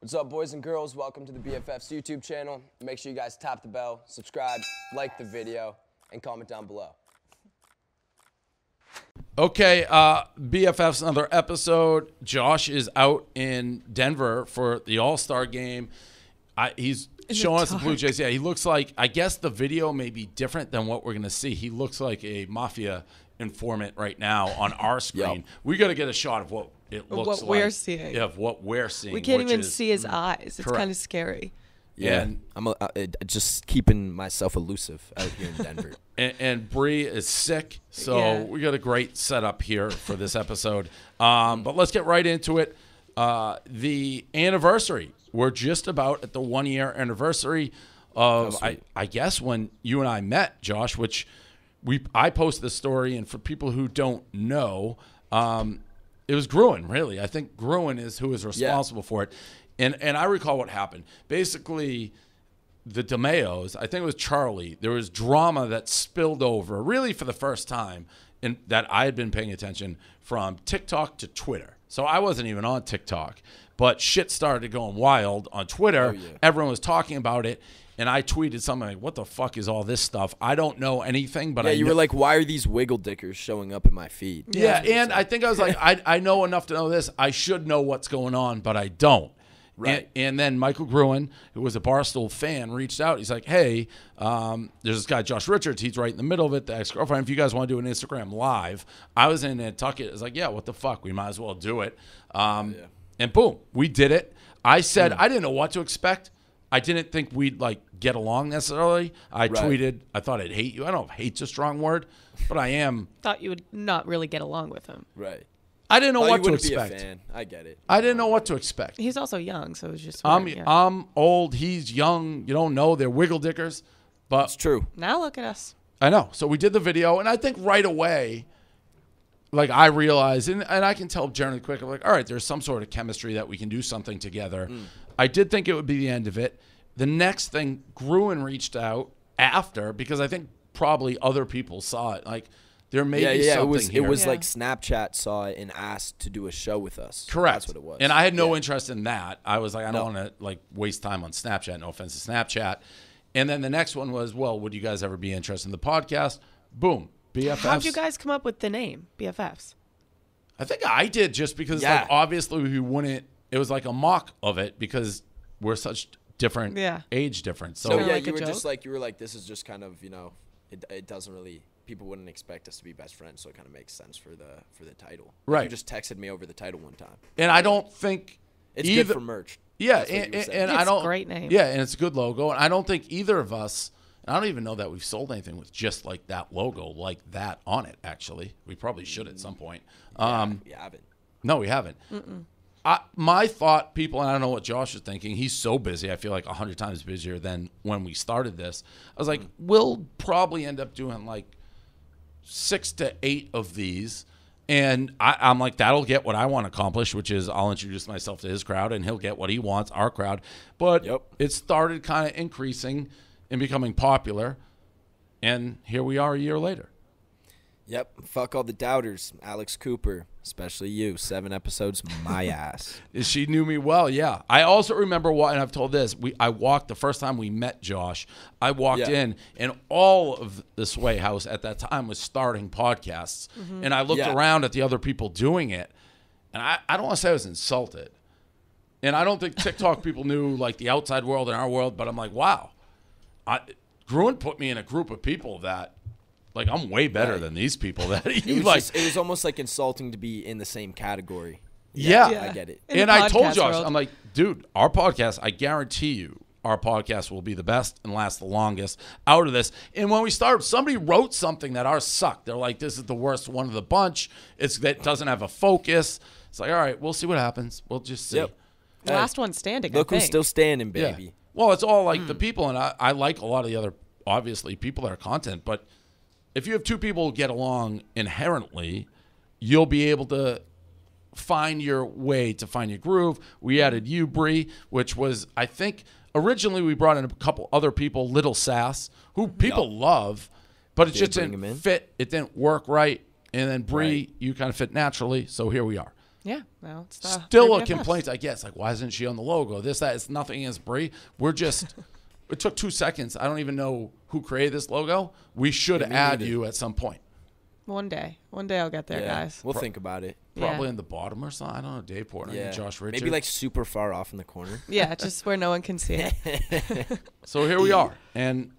What's up, boys and girls? Welcome to the BFFs YouTube channel. Make sure you guys tap the bell, subscribe, like the video, and comment down below. Okay, uh, BFF's another episode. Josh is out in Denver for the All Star game. I, he's showing us the Blue Jays. Yeah, he looks like. I guess the video may be different than what we're gonna see. He looks like a mafia informant right now on our screen. Yep. We got to get a shot of what it looks what like. we're seeing. Yeah, of what we're seeing. We can't even is- see his eyes. It's Correct. kind of scary. Yeah, And- I'm a, uh, uh, just keeping myself elusive out here in Denver. and, and Bri is sick, so Yeah. we got a great setup here for this episode. Um, but let's get right into it. Uh, the anniversary. We're just about at the one year anniversary of, I. I guess, when you and I met, Josh. Which we I posted the story, and for people who don't know, um, it was Gruen. Really, I think Gruen is who is responsible for it. And and I recall what happened. Basically, the D'Amelios, I think it was Charli, there was drama that spilled over really for the first time and that I had been paying attention from TikTok to Twitter. So I wasn't even on TikTok, but shit started going wild on Twitter. Everyone was talking about it. And I tweeted something like, "What the fuck is all this stuff? I don't know anything." But yeah, I you kn- were like, why are these wiggle dickers showing up in my feed? yeah, That's and. I think I was like, I, I know enough to know this. I should know what's going on, but I don't. Right. And, and then Michael Gruen, who was a Barstool fan, reached out. He's like, hey, um, there's this guy, Josh Richards. He's right in the middle of it, the ex girlfriend. If you guys want to do an Instagram live, I was in Nantucket. It's like, yeah, what the fuck? We might as well do it. Um, And boom, we did it. I said, Hmm. I didn't know what to expect. I didn't think we'd like get along necessarily. I Right. tweeted, I thought I'd hate you. I don't know if hate's a strong word, but I am. Thought you would not really get along with him. right. I didn't know Thought what you to expect. be a fan. I get it. I didn't know what to expect. He's also young, so it was just. I'm yeah. I'm old. He's young. You don't know. They're wiggle dickers. But It's true. now look at us. I know. So we did the video, and I think right away, like I realized, and, and I can tell generally quick, I'm like, all right, there's some sort of chemistry that we can do something together. Mm. I did think it would be the end of it. The next thing, Gruen reached out after because I think probably other people saw it. Like there may Yeah, be yeah. It something was here. it was Yeah. like Snapchat saw it and asked to do a show with us. Correct. That's what it was. And I had no Yeah. interest in that. I was like, I don't No. want to like waste time on Snapchat. No offense to Snapchat. And then the next one was, well, would you guys ever be interested in the podcast? Boom. BFFs. How'd you guys come up with the name BFFs? I think I did just because Yeah. like obviously we wouldn't. It was like a mock of it because we're such different Yeah. age difference. So So yeah, like you were joke? just like you were like this is just kind of you know it, it doesn't really people wouldn't expect us to be best friends so it kind of makes sense for the for the title. Right. You just texted me over the title one time. and I don't think It's either, good for merch. Yeah, and, and, and I It's a don't great name. Yeah, and it's a good logo, and I don't think either of us. I don't even know that we've sold anything with just like that logo, like that on it. Actually, we probably should at some point. Um, we haven't. no, we haven't. I, my thought, people, and I don't know what Josh is thinking. He's so busy. I feel like a hundred times busier than when we started this. I was like, we'll probably end up doing like six to eight of these. And I, I'm like, that'll get what I want to accomplish, which is I'll introduce myself to his crowd and he'll get what he wants, our crowd. But Yep. it started kind of increasing and becoming popular. And here we are a year later. Yep. Fuck all the doubters. Alex Cooper, especially you. Seven episodes, my ass. She knew me well, yeah. I also remember what, and I've told this. We I walked the first time we met Josh. I walked Yeah. in, and all of the Sway House at that time was starting podcasts, mm-hmm. and I looked Yeah. around at the other people doing it, and I, I don't want to say I was insulted, and I don't think TikTok people knew like the outside world and our world, but I'm like, wow, I Gruen put me in a group of people that. Like I'm way better Right. than these people that It he was, like just, it was almost like insulting to be in the same category. Yeah. Yeah. I get it. In and I told podcast Josh, world. I'm like, dude, our podcast, I guarantee you, our podcast will be the best and last the longest out of this. And when we started, somebody wrote something that ours sucked. They're like, this is the worst one of the bunch. It's that doesn't have a focus. It's like, all right, we'll see what happens. We'll just see. Yep. Hey, Last one standing. Look I who's still standing, Yeah. baby. Well, it's all like the Hmm. people, and I, I like a lot of the other, obviously, people that are content. But if you have two people who get along inherently, you'll be able to find your way to find your groove. We added you, Bri, which was, I think, originally we brought in a couple other people, Little Sass, who people love, but it Did just bring 'em in. didn't fit. It didn't work right. And then Bri, Right. you kind of fit naturally. So here we are. Yeah. Well, it's the Still a complaint, I guess. Like, why isn't she on the logo? This, that. It's nothing against Bri. We're just. it took two seconds. I don't even know who created this logo. We should me add you at some point. One day. One day I'll get there, yeah, guys. we'll think about it. Probably Yeah. in the bottom or something. I don't know. Dave Portnoy, Yeah, Josh Richards. maybe like super far off in the corner. Yeah, just where no one can see it. So here we are, and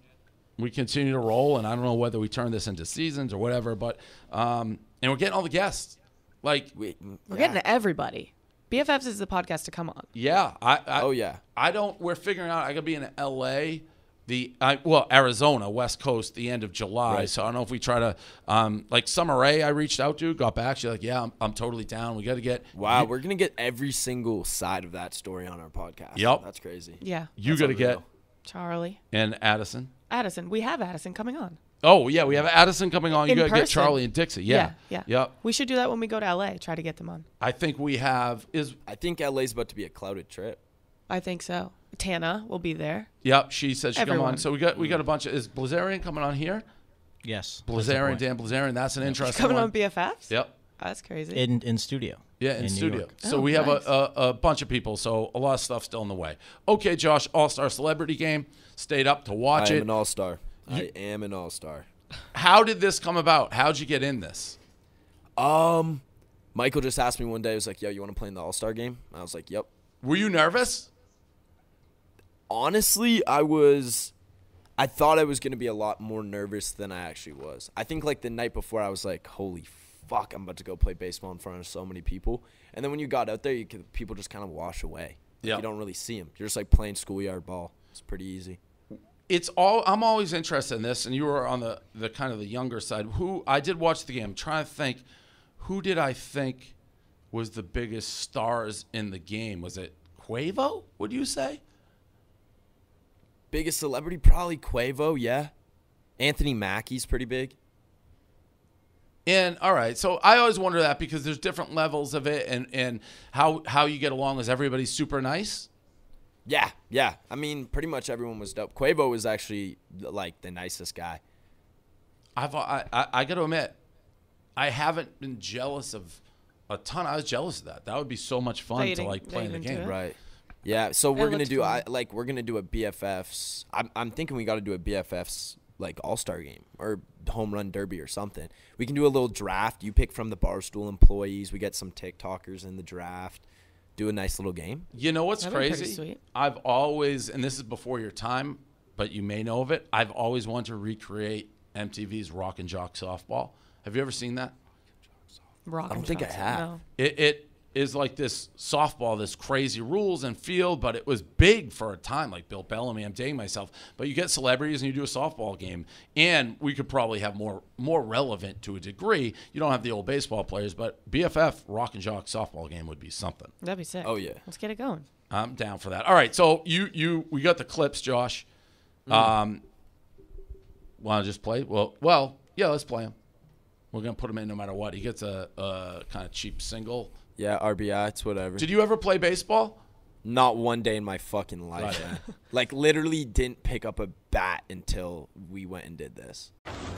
we continue to roll. And I don't know whether we turn this into seasons or whatever, but um, and we're getting all the guests. Like, We, We're getting everybody. BFFs is the podcast to come on. yeah, I, I Oh yeah. I don't. We're figuring out. I gotta be in L.A. The I, well Arizona West Coast the end of July. Right. So I don't know if we try to um, like Summer Rae. I reached out to, got back. She's like, yeah, I'm, I'm totally down. We got to get Wow, You, we're gonna get every single side of that story on our podcast. Yep. that's crazy. Yeah. you got to get. Charli. and Addison. Addison. We have Addison coming on. Oh yeah, we have Addison coming on. You In got to get person. Charli and Dixie. Yeah, Yeah. Yep. We should do that when we go to LA. Try to get them on. I think we have is I think LA's about to be a clouded trip. I think so. Tana will be there. Yep, she said she come on. So we got we got a bunch of is Bilzerian coming on here? Yes. Bilzerian, Dan Bilzerian. That's an interesting Coming one. on BFFs? Yep. That's crazy. In in studio. Yeah, in, New studio. York. So Oh, we have nice. a, a, a bunch of people. So a lot of stuff still in the way. Okay, Josh, All Star Celebrity Game. Stayed up to watch I am it. an all star. I am an all star. How did this come about? How'd you get in this? Um, Michael just asked me one day. He was like, "Yo, you want to play in the all star game?" I was like, "Yep." Were you nervous? Honestly, I was. I thought I was gonna be a lot more nervous than I actually was. I think like the night before, I was like, "Holy fuck, I'm about to go play baseball in front of so many people." And then when you got out there, you could, people just kind of wash away. Yeah. You don't really see them. You're just like playing schoolyard ball. It's pretty easy. It's all. I'm always interested in this, and you were on the the kind of the younger side. Who I did watch the game. I'm trying to think. Who did I think was the biggest stars in the game? Was it Quavo? Would you say? Biggest celebrity, probably Quavo. Yeah. Anthony Mackie's pretty big. And all right, so I always wonder that because there's different levels of it, and and how how you get along is everybody super nice. Yeah, yeah. I mean, pretty much everyone was dope. Quavo was actually like the nicest guy. I've I I, I got to admit, I haven't been jealous of a ton. I was jealous of that. That would be so much fun you to like play in the game. Right. Yeah. So we're gonna looked do I like we're gonna do a BFFs. I'm I'm thinking we got to do a BFFs like All Star game or home run derby or something. We can do a little draft. You pick from the barstool employees. We get some TikTokers in the draft. Do a nice little game. You know what's That'd crazy? sweet. I've always, and this is before your time, but you may know of it. I've always wanted to recreate MTV's Rock and Jock softball. Have you ever seen that? Rock and Jock Softball. I don't and think I have. No. It, it is like this softball, this crazy rules and field, but it was big for a time, like Bill Bellamy. I'm dating myself, but you get celebrities and you do a softball game, and we could probably have more more relevant to a degree. You don't have the old baseball players, but BFF Rock and Jock softball game would be something. That'd be sick. Oh, yeah. Let's get it going. I'm down for that. All right, so you you we got the clips, Josh. Mm. Um, want to just play? Well, well, yeah, let's play him. We're gonna put him in no matter what. He gets a, a kind of cheap single. Yeah, RBI. It's whatever. Did you ever play baseball? Not one day in my fucking life. Right. like literally didn't pick up a bat until we went and did this.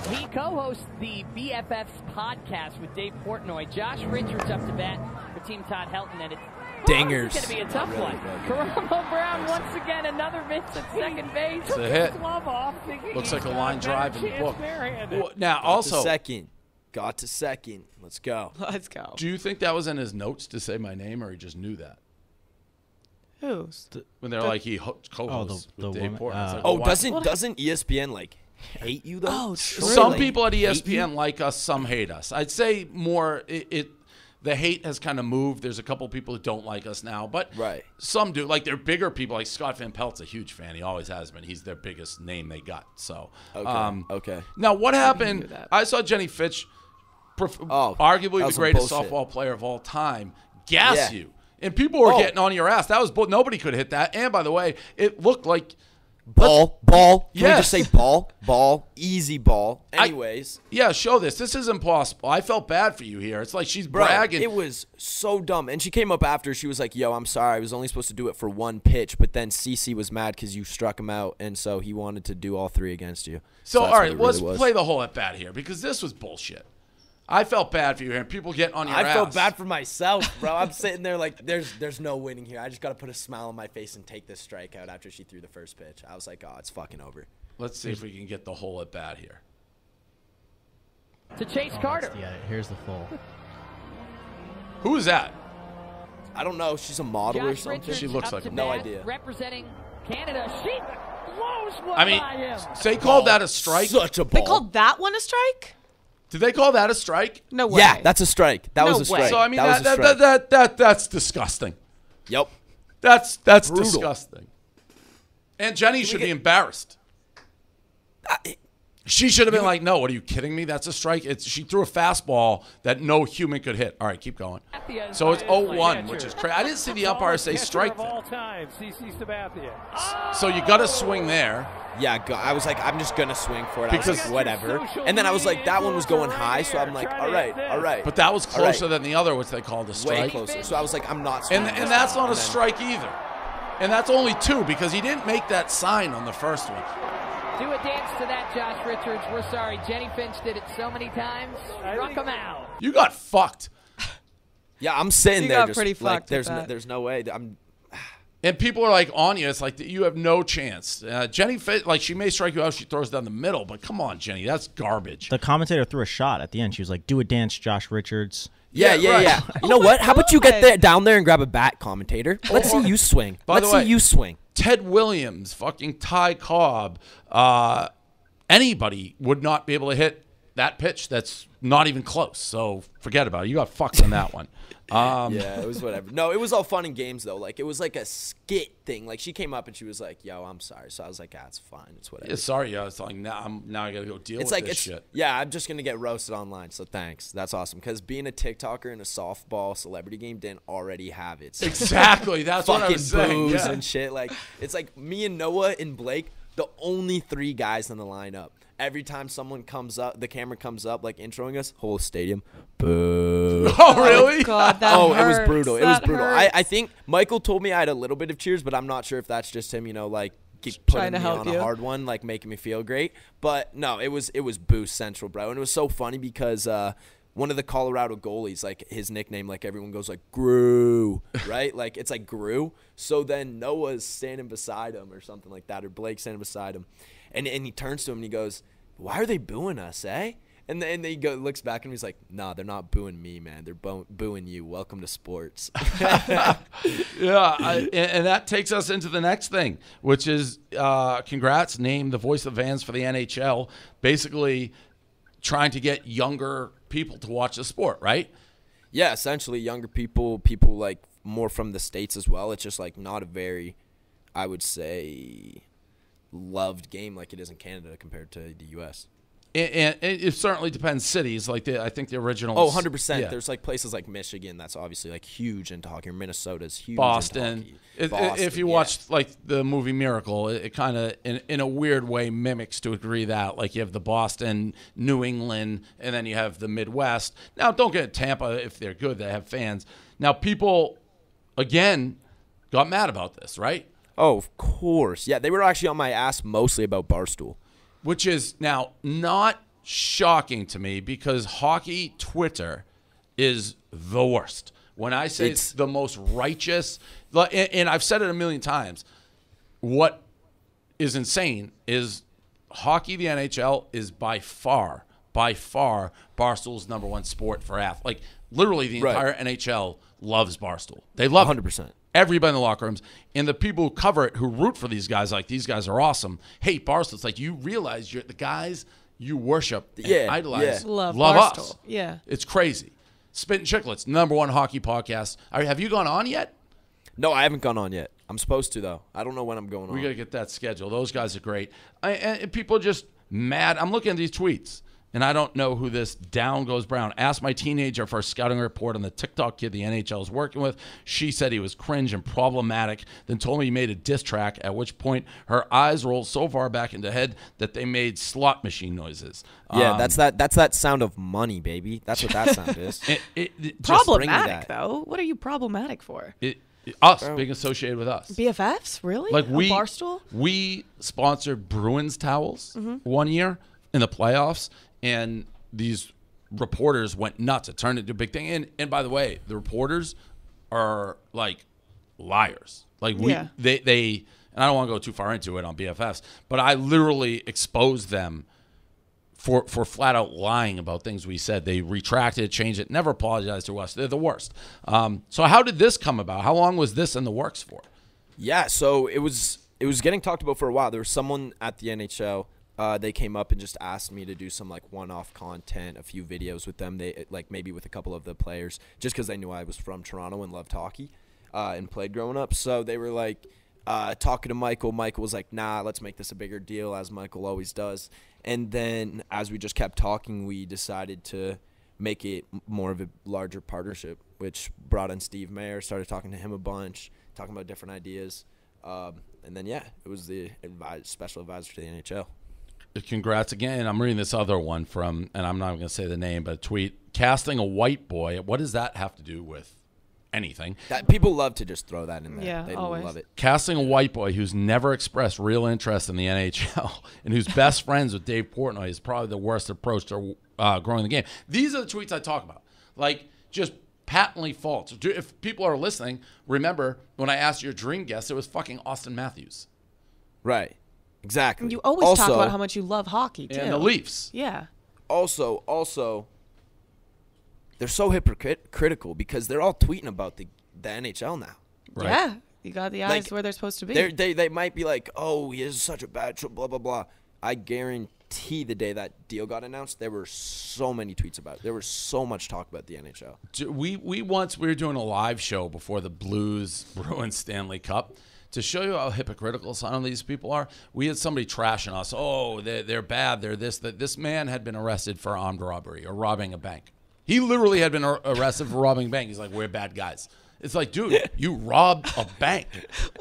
He co-hosts the BFFs podcast with Dave Portnoy. Josh Richards up to bat for Team Todd Helton, and it's Dingers. It's going to be a tough Really one. good. Karamo Brown once again another miss at second base. It's a hit. Glove off, Looks like a line drive in the book. Well, Now, also, second. Got to second. Let's go. Let's go. do you think that was in his notes to say my name, or he just knew that Who's? when they're like he co-hosts Oh, the- with the Dave woman- uh, like, Oh, doesn't doesn't E ESPN like hate you though? Oh, true. some Like, people at hate you? ESPN like us, some hate us. I'd say more it. it the hate has kind of moved. There's a couple people who don't like us now, but Right. some do. Like they're bigger people. Like Scott Van Pelt's a huge fan. He always has been. He's their biggest name they got. So, Okay. um, okay. Now, what happened? that. I saw Jennie Finch, pref- Oh, arguably the greatest bullshit. softball player of all time, gas Yeah. you, and people were Oh. getting on your ass. That was bull. Nobody could hit that. And by the way, it looked like Ball, ball. Can we just say ball, ball, easy ball? I- Anyways, yeah, show this. This is impossible. I felt bad for you here. It's like she's bro, bragging. it was so dumb. And she came up after. She was like, "Yo, I'm sorry. I was only supposed to do it for one pitch, but then CC was mad because you struck him out, and so he wanted to do all three against you." so, that's all right, it let's was. play the whole at bat here because this was bullshit. I felt bad for you here. People get on your I ass. felt bad for myself, bro. I'm sitting there like, there's there's no winning here. I just got to put a smile on my face and take this strikeout after she threw the first pitch. I was like, oh, it's fucking over. Let's see if we can get the whole at bat here. To Chase oh, Carter. Yeah, here's the full. Who is that? I don't know. She's a model or something. Richards She looks like a- No idea. Representing Canada. She blows one I mean, by him. they called that a strike. Such a ball. They called that one a strike? Did they call that a strike? No way. yeah, that's a strike. That No was a strike. way. strike. So I mean, that, that, that, that, that, that, that's disgusting. yep. That's that's Brutal. disgusting. And Jennie should be embarrassed. I- She should have been like, "No, what are you kidding me? That's a strike." It's she threw a fastball that no human could hit. All right, keep going. So it's 0-1, which is crazy. I didn't see the umpire say strike. Of all time, CC Sabathia. So you got to swing there. Yeah, go, I was like, I'm just gonna swing for it. I was Because- like, whatever. And then I was like, that one was going high, so I'm like, all right, all right. But that was All right. closer than the other, which they called a way strike. closer. So I was like, I'm not. And swinging and this that's one. not a then- strike either. And that's only two because he didn't make that sign on the first one. Do a dance to that, Josh Richards. We're sorry. Jennie Finch did it so many times. I Struck him out. You got fucked. Yeah, I'm sitting You there got just pretty like, fucked there's no, there's no way. I'm. And people are like on you. It's like you have no chance. Uh, Jennie, Fit, like she may strike you out. She throws down the middle, but come on, Jennie, that's garbage. The commentator threw a shot at the end. She was like, "Do a dance, Josh Richards." Yeah, Yeah, yeah, right. yeah. You know Oh what? How about you get there down there and grab a bat, commentator? Let's see you swing. By Let's the way- see you swing. Ted Williams, fucking Ty Cobb, uh, anybody would not be able to hit that pitch. That's not even close. So forget about it. You got fucked on that one. Um, Yeah, it was whatever. No, it was all fun and games though. Like it was like a skit thing. Like she came up and she was like, "Yo, I'm sorry." So I was like, "Ah, it's fine. It's whatever." yeah, sorry, yeah, it's like now I'm now I gotta go deal it's with like this it's shit. yeah. I'm just gonna get roasted online. So thanks. That's awesome. Because being a TikToker in a softball celebrity game didn't already have it. So Exactly. That's what I was saying. booze yeah. and shit. Like it's like me and Noah and Blake, the only three guys in the lineup. Every time someone comes up, the camera comes up, like introing us, whole stadium, boo. Oh really? God, that oh, it was hurts. brutal. It was brutal. I, I think Michael told me I had a little bit of cheers, but I'm not sure if that's just him, you know, like keep Trying putting to me help on you. a hard one, like making me feel great. But no, it was it was boost central, bro, and it was so funny because uh, one of the Colorado goalies, like his nickname, like everyone goes like Grew, right? like it's like Grew. So then Noah's standing beside him or something like that, or Blake standing beside him, and and he turns to him and he goes, "Why are they booing us, eh?" And then he go, looks back and he's like, "Nah, they're not booing me, man. They're bo- booing you. Welcome to sports." Yeah, I, and, and that takes us into the next thing, which is uh, congrats, named the voice of fans for the NHL. Basically, trying to get younger people to watch the sport, right? yeah, essentially younger people, people like more from the states as well. It's just like not a very, I would say, loved game like it is in Canada compared to the U.S. And, and it certainly depends cities. Like the, I think the original. Oh, 100 percent. Yeah. There's like places like Michigan that's obviously like huge into hockey. Minnesota's huge. Boston. If, Boston, if you yeah. watch like the movie Miracle, it, it kind of in, in a weird way mimics to agree that like you have the Boston, New England, and then you have the Midwest. Now, don't get Tampa if they're good; they have fans. Now, people again got mad about this, right? Oh, of course. Yeah, they were actually on my ass mostly about Barstool. Which is now not shocking to me because hockey Twitter is the worst. When I say it's, It's- the most righteous, and, I've said it a million times, what is insane is hockey, the NHL, is by far, by far, Barstool's number one sport for athletes. Like literally, the Right. entire NHL loves Barstool. They love 100%. Everybody in the locker rooms and the people who cover it, who root for these guys, like these guys are awesome. Hate Barstool. It's like you realize you're the guys you worship, and Yeah, idolize, yeah. Love us. Barstool. Yeah. it's crazy. Spit and Chicklets, number one hockey podcast. Are, have you gone on yet? No, I haven't gone on yet. I'm supposed to though. I don't know when I'm going on. We got to get that schedule. Those guys are great. I, and and people are just mad. I'm looking at these tweets, and I don't know who this down goes brown. Asked my teenager for a scouting report on the TikTok kid the NHL is working with. She said he was cringe and problematic. Then told me he made a diss track. At which point her eyes rolled so far back into head that they made slot machine noises. yeah, Um, that's that. That's that sound of money, baby. That's what that sound is. it, it, it just bring me Problematic that. though. What are you problematic for? it, it- us being associated with us. BFFs? Really? Like A we barstool? we sponsored Bruins towels Mm-hmm. one year in the playoffs, and these reporters went nuts. It turned into a big thing. And and by the way, the reporters are like liars. Like we Yeah. they they and I don't want to go too far into it on BFFs, but I literally exposed them for for flat out lying about things we said. They retracted, changed it, never apologized to us. They're the worst. Um, so how did this come about? How long was this in the works for? Yeah, so it was it was getting talked about for a while. There was someone at the NHL. Uh, they came up and just asked me to do some like one-off content, a few videos with them. They like maybe with a couple of the players, just because they knew I was from Toronto and loved hockey, uh, and played growing up. So they were like uh, talking to Michael. Michael was like, "Nah, let's make this a bigger deal," as Michael always does. And then as we just kept talking, we decided to make it more of a larger partnership, which brought in Steve Mayer. Started talking to him a bunch, talking about different ideas, um, and then yeah, it was the advis- special advisor to the NHL. Congrats again. I'm reading this other one from, and I'm not going to say the name, but a tweet casting a white boy. What does that have to do with anything? That people love to just throw that in there. Yeah, they always. love it. Casting a white boy who's never expressed real interest in the NHL and who's best friends with Dave Portnoy is probably the worst approach to uh, growing the game. These are the tweets I talk about. Like, just patently false. If people are listening, remember when I asked your dream guest, it was fucking Auston Matthews Right. Exactly. You always also, talk about how much you love hockey too. and the Leafs. Yeah. also also they're so hypocritical because they're all tweeting about the the NHL now. Right. Yeah. You got the eyes Like, where they're supposed to be. They they they might be like, "Oh, he is such a bad tr- blah blah blah." I guarantee the day that deal got announced, there were so many tweets about it. There was so much talk about the NHL. We we once we were doing a live show before the Blues Bruins Stanley Cup to show you how hypocritical some of these people are. We had somebody trashing us. Oh, they're, they're bad. They're this. That this man had been arrested for armed robbery or robbing a bank. He literally had been ar- arrested for robbing a bank. He's like, we're bad guys. It's like, dude, you robbed a bank.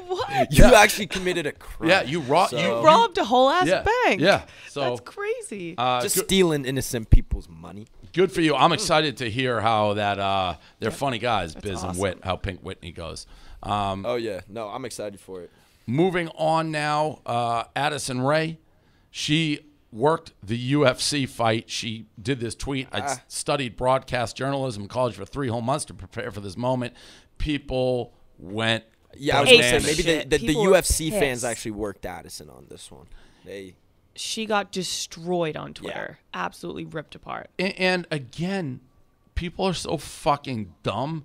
what? You Yeah. actually committed a crime. Yeah, you robbed. So- you Robbed a whole ass Yeah, bank. yeah, so- that's crazy. Uh, just good, stealing innocent people's money. good for you. I'm excited to hear how that. Uh, they're funny guys, Biz and. Whit. How Pink Whitney goes. Um, Oh yeah, no, I'm excited for it. Moving on now, uh, Addison Rae. She worked the UFC fight. She did this tweet. I Ah. studied broadcast journalism in college for three whole months to prepare for this moment. People went. Yeah, I was gonna say maybe the, the, the UFC fans actually worked Addison on this one. They she got destroyed on Twitter. Absolutely ripped apart. A- And again, people are so fucking dumb.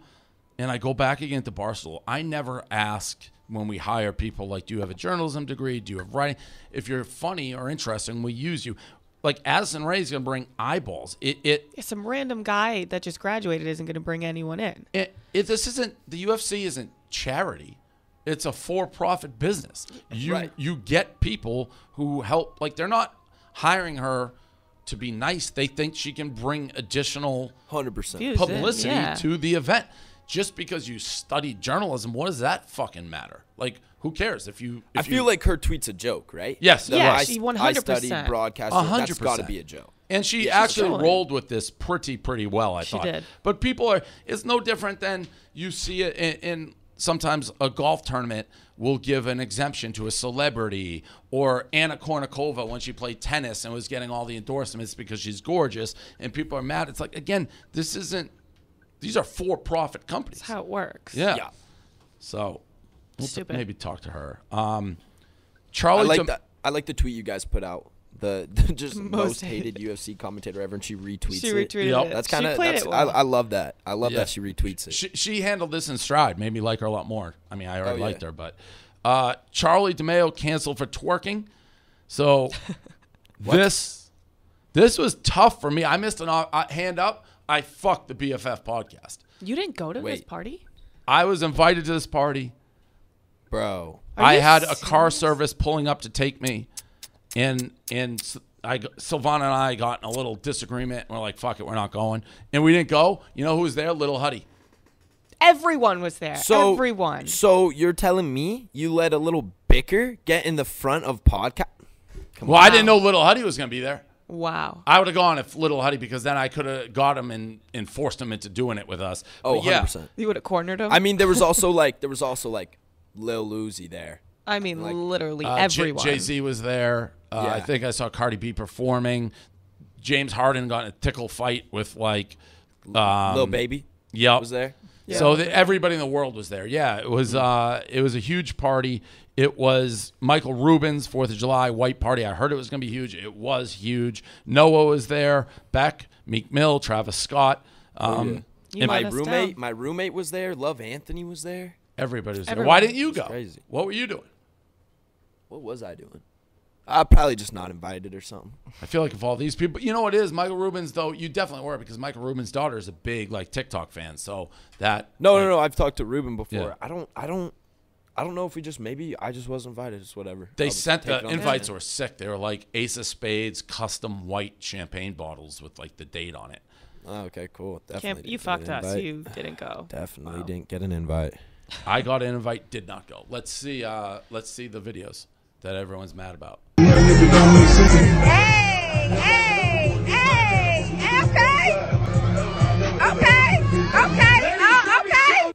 And I go back again to Barstool. I never ask when we hire people like, do you have a journalism degree? Do you have writing? If you're funny or interesting, we use you. Like Addison Rae is going to bring eyeballs. It it, Yeah, Some random guy that just graduated isn't going to bring anyone in. it it this isn't the UFC isn't charity. It's a for-profit business. You Right. you get people who help. Like they're not hiring her to be nice. They think she can bring additional hundred percent. Publicity yeah. to the event. Just because you studied journalism, what does that fucking matter? Like, who cares if you? I feel you, like her tweet's a joke, right? Yes, So Yeah, I, she I studied 100%. broadcast. A hundred That's got to be a joke. and she Yeah, actually trolling. rolled with this pretty, pretty well. I She thought. did. But people are. It's no different than you see it in, in sometimes a golf tournament will give an exemption to a celebrity or Anna Kournikova when she played tennis and was getting all the endorsements because she's gorgeous and people are mad. It's like again, this isn't. These are for-profit companies. That's how it works. Yeah. Yeah. So we'll t- Stupid. maybe talk to her. Um, I Charli, like Jam- that. I like the tweet you guys put out. The, the just Most most, hated UFC commentator ever, and she retweets She it. retweeted Yep. it. That's kind of. played I. I love that. I love Yeah. that she retweets it. she, she handled this in stride. Made me like her a lot more. I mean, I already Oh, yeah. liked her, but uh, Charli D'Amelio canceled for twerking. So this this was tough for me. I missed an uh, hand up. I fucked the BFF podcast. You didn't go to this party? I was invited to this party. Bro, Are I you had a car service pulling up to take me, and and S- I g- Sylvana and I got in a little disagreement. We're like, "Fuck it, we're not going," and we didn't go. You know who was there? Little Huddy. Everyone was there. so Everyone. So you're telling me you let a little bicker get in the front of podcast? Come Well, I didn't know Little Huddy was going to be there. Wow. I would have gone if Little Huddy because then I could have got him and, and forced him into doing it with us. Oh, But yeah, 100%. You would have cornered him? I mean, there was also like there was also like Lil Uzi there. I mean, like, literally uh, everyone. Jay Z was there. Uh, I think I saw Cardi B performing. James Harden got in a tickle fight with like um, Little baby Yep. was there. Yeah. So the, everybody in the world was there. Yeah, it was. Uh, it was a huge party. It was Michael Rubin's Fourth of July white party. I heard it was going to be huge. It was huge. Noah was there. Beck, Meek Mill, Travis Scott. Um, You and My roommate, down. my roommate was there. Love Anthony was there. everybody was there. Everyone. Why didn't you go? crazy. What were you doing? What was I doing? I probably just not invited or something. I feel like if all these people, you know what it is, Michael Rubin's though, you definitely were because Michael Rubin's daughter is a big like TikTok fan. So that No, like, no, no. I've talked to Rubin before. Yeah. I don't, I don't, I don't know if we just maybe I just wasn't invited. It's whatever. They I'll sent the invites chin. were sick. They were like Ace of Spades custom white champagne bottles with like the date on it. Oh, okay, cool. Definitely. Can't, you fucked us. You didn't go. definitely didn't get an invite. I got an invite, did not go. Let's see. Uh, let's see the videos that everyone's mad about. Hey, hey, hey, okay. Okay, okay, uh, okay.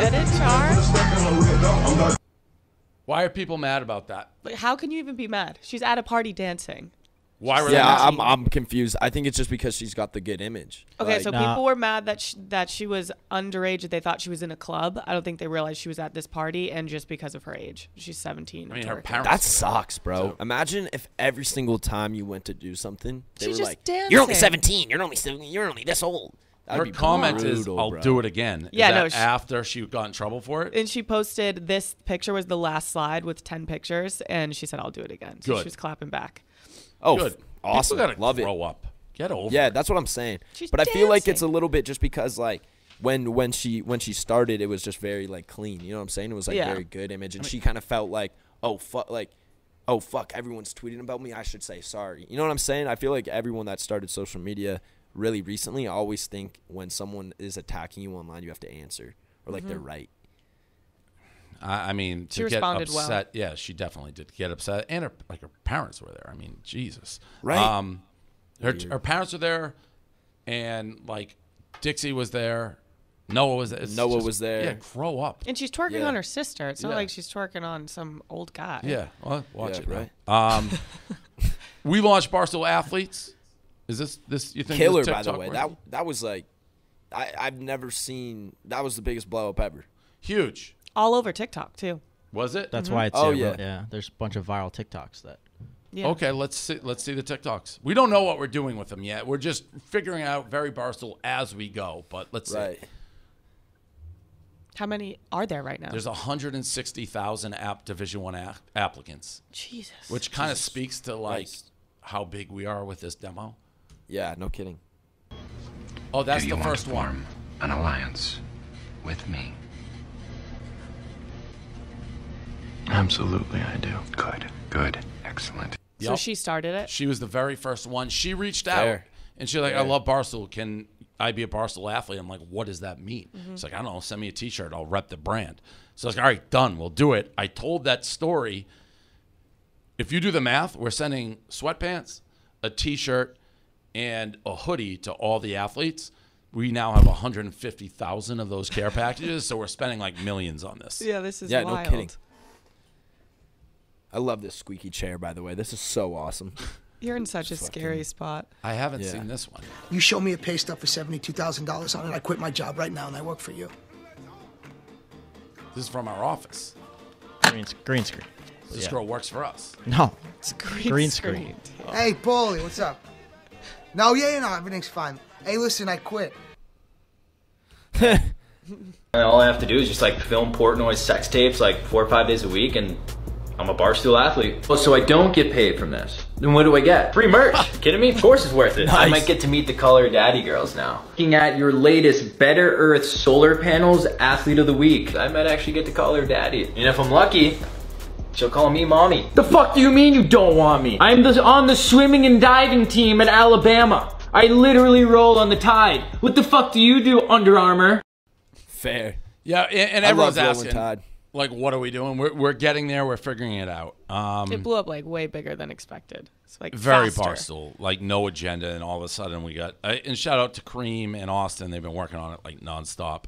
Get it, Char? Why are people mad about that? Like, how can you even be mad? She's at a party dancing. Why were Yeah, they mad? I'm, I'm confused. I think it's just because she's got the good image. Okay, Like, so Nah. people were mad that she, that she was underage. That they thought she was in a club. I don't think they realized she was at this party, and just because of her age, she's 17. I mean, her parents. that sucks, bro. Imagine if every single time you went to do something, they She's were just like, dancing. "You're only 17. You're only 17. You're only this old." That'd her be comment is, "I'll bro. do it again." Is Yeah, that no, she- after she got in trouble for it. And she posted this picture was the last slide with 10 pictures, and she said, "I'll do it again." So Good. she was clapping back. Oh, Good. f- awesome. People gotta Love it. grow up. Get over. Yeah, it. that's what I'm saying. She's but I feel like it's a little bit just because like when when she when she started, it was just very like clean. You know what I'm saying? It was like Yeah. very good image, and she kind of felt like, oh fuck, like, oh fuck, everyone's tweeting about me. I should say sorry. You know what I'm saying? I feel like everyone that started social media really recently, I always think when someone is attacking you online, you have to answer or like Mm-hmm. they're right. I, I mean, She to get responded well. upset. Yeah, she definitely did get upset, and her like her parents were there. I mean, Jesus. Right. Um, her her parents were there, and like Dixie was there. Noah was there. Noah just- was there. Yeah, grow up. And she's twerking Yeah. on her sister. It's not Yeah. like she's twerking on some old guy. Yeah, well, watch Yeah, it, right. right? Um, we launched Barstool Athletes. Is this this you think? Killer, is by the way. worthy? That that was like, I I've never seen. That was the biggest blow up ever. huge. All over TikTok too. Was it? That's mm-hmm. why it's Oh, yeah. yeah. yeah. There's a bunch of viral TikToks that. Yeah. Okay, let's see. Let's see the TikToks. We don't know what we're doing with them yet. We're just figuring out very Barstool as we go. But let's see. Right. How many are there right now? There's 160,000 app Division One a- applicants, Jesus. which kind of speaks to like Christ. how big we are with this demo. Yeah. No kidding. Oh, that's Do the you want first to one. an alliance with me? Absolutely, I do. Good. Good. Excellent. So she started it. She was the very first one. She reached out Fair. and she's like, "I love Barstool. Can I be a Barstool athlete?" I'm like, "What does that mean?" Mm-hmm. She's like, "I don't know. Send me a T-shirt. I'll rep the brand." So I was like, "All right, done. We'll do it." I told that story. If you do the math, we're sending sweatpants, a T-shirt, and a hoodie to all the athletes. We now have 150,000 of those care packages, so we're spending like millions on this. Yeah, this is Yeah, wild. no kidding. I love this squeaky chair, by the way. This is so awesome. You're in such a scary spot. I haven't Yeah. seen this one. You show me a pay stub for $72,000 on it, I quit my job right now and I work for you. This is from our office. Green, green screen. This Yeah. girl works for us. No. It's green, Green screen. screen. Hey, Paulie, what's up? No, yeah, yeah, no, everything's fine. Hey, listen, I quit. And all I have to do is just like film Portnoy's sex tapes like four or five days a week, and I'm a barstool athlete. Oh, so I don't get paid from this. Then what do I get? Free merch. Kidding me? Of course it's worth it. I might get to meet the Call Her Daddy girls now. Looking at your latest Better Earth solar panels athlete of the week. I might actually get to call her daddy. And if I'm lucky, she'll call me mommy. The fuck do you mean you don't want me? I'm the, on the swimming and diving team at Alabama. I literally roll on the tide. What the fuck do you do, Under Armour? Fair. Yeah, and, and everyone's asking, Tide. like, what are we doing? We're, we're getting there. We're figuring it out. Um, It blew up like way bigger than expected. It's like very faster. barstool, like no agenda, and all of a sudden we got. Uh, and shout out to Cream and Austin. They've been working on it like nonstop.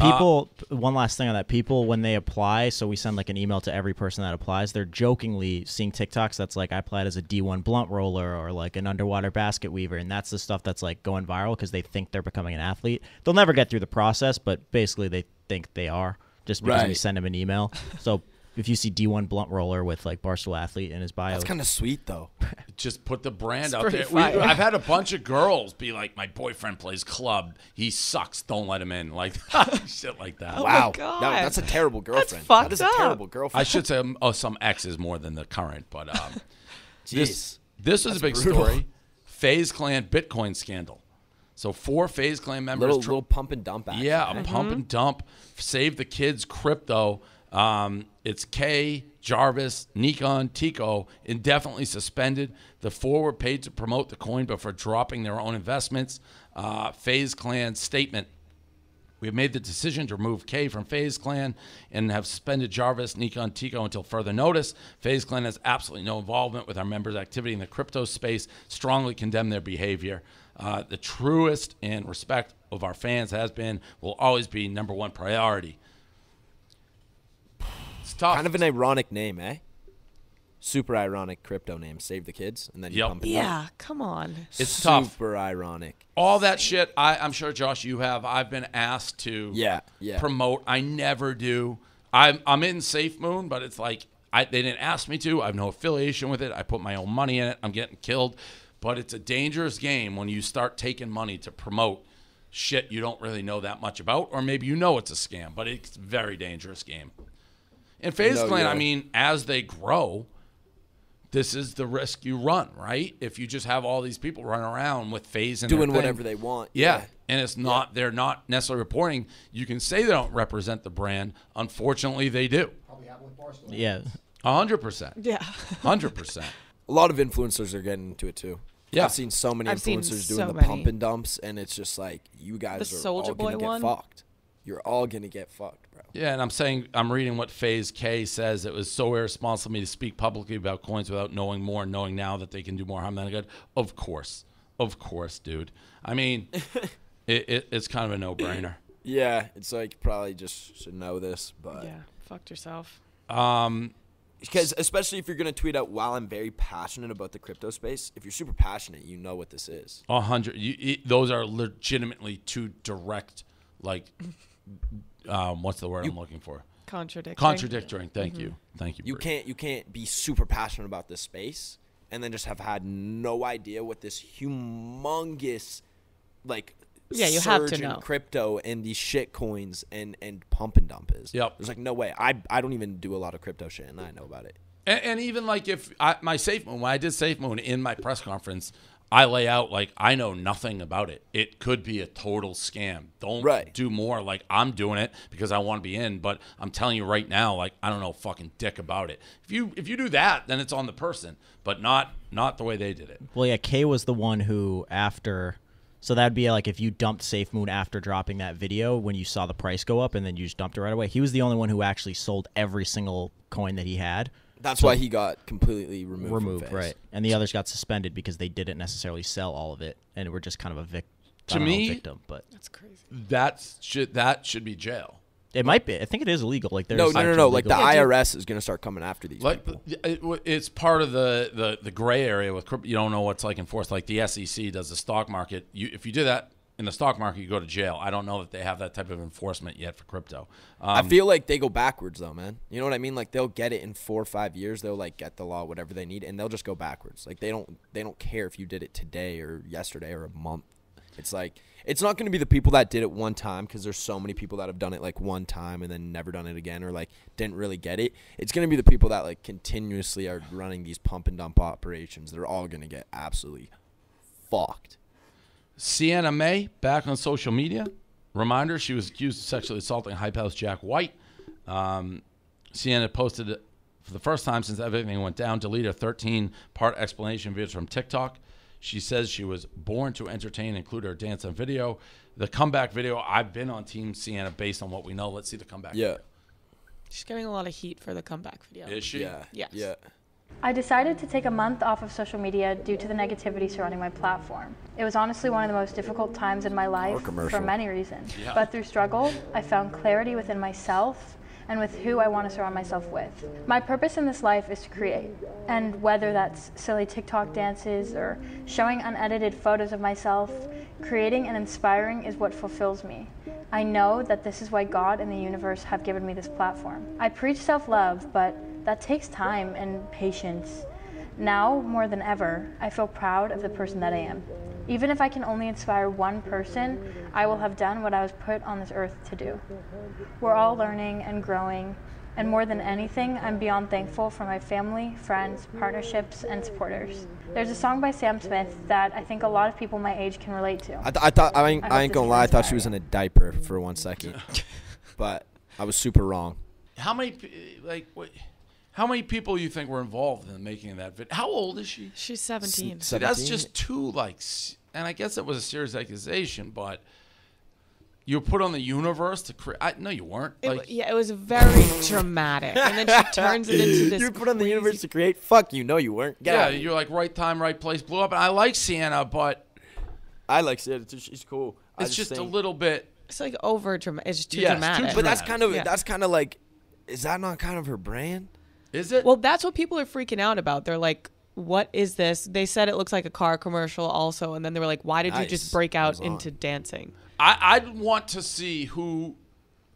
Uh, People, one last thing on that. People, when they apply, so we send like an email to every person that applies. They're jokingly seeing TikToks that's like, I applied as a D1 blunt roller or like an underwater basket weaver. And that's the stuff that's like going viral because they think they're becoming an athlete. They'll never get through the process, but basically they think they are just because we send them an email. so if you see D1 blunt roller with like Barstool athlete in his bio, That's kind of sweet though. just put the brand It's out there. We. I've had a bunch of girls be like, "My boyfriend plays club. He sucks. Don't let him in." Like shit like that. Oh my wow, God. No, that's a terrible girlfriend. That's fucked that is a terrible girlfriend. I should say um, oh, some exes more than the current, but um, Jeez. this this was a big brutal. story. FaZe Clan Bitcoin scandal. So four FaZe Clan members. little tr- little pump and dump action. yeah, a pump and dump. Save the kids crypto. Um, it's Kay, Jarvis, Nikan, Teeqo indefinitely suspended. The four were paid to promote the coin, but for dropping their own investments. Uh, FaZe Clan statement. We have made the decision to remove Kay from FaZe Clan and have suspended Jarvis, Nikan, Teeqo until further notice. FaZe Clan has absolutely no involvement with our members' activity in the crypto space. Strongly condemn their behavior. Uh, the truest and respect of our fans has been, will always be number one priority. It's tough. Kind of an ironic name, eh? Super ironic crypto name. Save the kids, and then you Yep. pump and dump. Yeah, come on. It's tough. Super ironic. all that shit I, i'm sure josh you have i've been asked to Yeah, yeah. promote i never do i'm, I'm in safe moon but it's like I, they didn't ask me to i have no affiliation with it i put my own money in it i'm getting killed but it's a dangerous game when you start taking money to promote shit you don't really know that much about or maybe you know it's a scam but it's a very dangerous game and FaZe No, Clan, I mean, as they grow, this is the risk you run, right? If you just have all these people running around with FaZe and Doing whatever they want. Yeah. Yeah. And it's not, they're not necessarily reporting. You can say they don't represent the brand. Unfortunately, they do. yeah. 100%. Yeah. 100%. A lot of influencers are getting into it too. Yeah. I've seen so many I've seen influencers doing so the many. pump and dumps, and it's just like you guys The are Soulja all gonna Boy get one? fucked. You're all gonna get fucked, bro. Yeah, and I'm saying I'm reading what FaZe Kay says. It was so irresponsible of me to speak publicly about coins without knowing more, and knowing now that they can do more harm than good. Of course, of course, dude. I mean, it, it, it's kind of a no-brainer. Yeah, it's like you probably just should know this, but yeah, fucked yourself. Um, because especially if you're gonna tweet out while I'm very passionate about the crypto space, if you're super passionate, you know what this is. a hundred. You, it, those are legitimately two direct, like, um, what's the word I'm looking for? Contradictory. Contradictory. Thank you. Thank you. You Bri. can't you can't be super passionate about this space and then just have had no idea what this humongous like Yeah, you have to in know. crypto and these shit coins and and pump and dump is. Yep. There's like no way. I I don't even do a lot of crypto shit and I know about it. And, and even like if I, my Safe Moon, when I did Safe Moon in my press conference, I lay out like I know nothing about it. It could be a total scam. Don't Right. do more. Like I'm doing it because I want to be in, but I'm telling you right now, like I don't know fucking dick about it. If you if you do that, then it's on the person, but not not the way they did it. Well, yeah, Kay was the one who after. So that'd be like if you dumped Safe Moon after dropping that video when you saw the price go up and then you just dumped it right away. He was the only one who actually sold every single coin that he had. That's So- why he got completely removed. removed, Face. right? And the others got suspended because they didn't necessarily sell all of it and were just kind of a victim. To don't know, me- victim. But That's crazy. That's should that should be jail. it might be. I think it is illegal. Like there's No, no, no, no. Like the legal- IRS is gonna start coming after these Like people. it, it's part of the, the the gray area with crypto. You don't know what's like enforced. Like the SEC does the stock market. You if you do that in the stock market, you go to jail. I don't know that they have that type of enforcement yet for crypto. I Um, feel like they go backwards though, man. You know what I mean? Like they'll get it in four or five years. They'll like get the law, whatever they need, and they'll just go backwards. Like they don't they don't care if you did it today or yesterday or a month. It's like it's not going to be the people that did it one time because there's so many people that have done it like one time and then never done it again or like didn't really get it. It's going to be the people that like continuously are running these pump and dump operations. They're all going to get absolutely fucked. Sienna Mae back on social media. Reminder: She was accused of sexually assaulting Hype House Jack Wright. Um, Sienna posted for the first time since everything went down. Deleted a 13-part explanation videos from TikTok. She says she was born to entertain, include her dance and video. The comeback video. I've been on Team Sienna based on what we know. Let's see the comeback. Yeah. video. She's getting a lot of heat for the comeback video. Is she? Yeah. Yes. Yeah. I decided to take a month off of social media due to the negativity surrounding my platform. It was honestly one of the most difficult times in my life for many reasons. Yeah. But through struggle, I found clarity within myself and with who I want to surround myself with. My purpose in this life is to create. And whether that's silly TikTok dances or showing unedited photos of myself, creating and inspiring is what fulfills me. I know that this is why God and the universe have given me this platform. I preach self love, but that takes time and patience. Now, more than ever, I feel proud of the person that I am. Even if I can only inspire one person, I will have done what I was put on this earth to do. We're all learning and growing, and more than anything, I'm beyond thankful for my family, friends, partnerships, and supporters. There's a song by Sam Smith that I think a lot of people my age can relate to. I, th- I thought I ain't, hope I ain't gonna can lie. I thought she was in a diaper for one second, but I was super wrong. How many like what? How many people you think were involved in making that video? How old is she? She's 17. See, that's just too like, and I guess it was a serious accusation, but you were put on the universe to create. No, you weren't. It, Like, yeah, it was very dramatic, and then she turns it into this. you put on the universe to create. Fuck you. No, you weren't. Get yeah, out of here. you're like right time, right place, blew up. And I like Sienna, but I like Sid. It's- She's cool. I it's just a little bit. It's like over dramatic. It's too Yeah, it's too dramatic. But that's kind of Yeah. that's kind of like, is that not kind of her brand? Is it? Well, that's what people are freaking out about. They're like, "What is this?" They said it looks like a car commercial, also, and then they were like, "Why did you just break out into dancing?" I I'd want to see who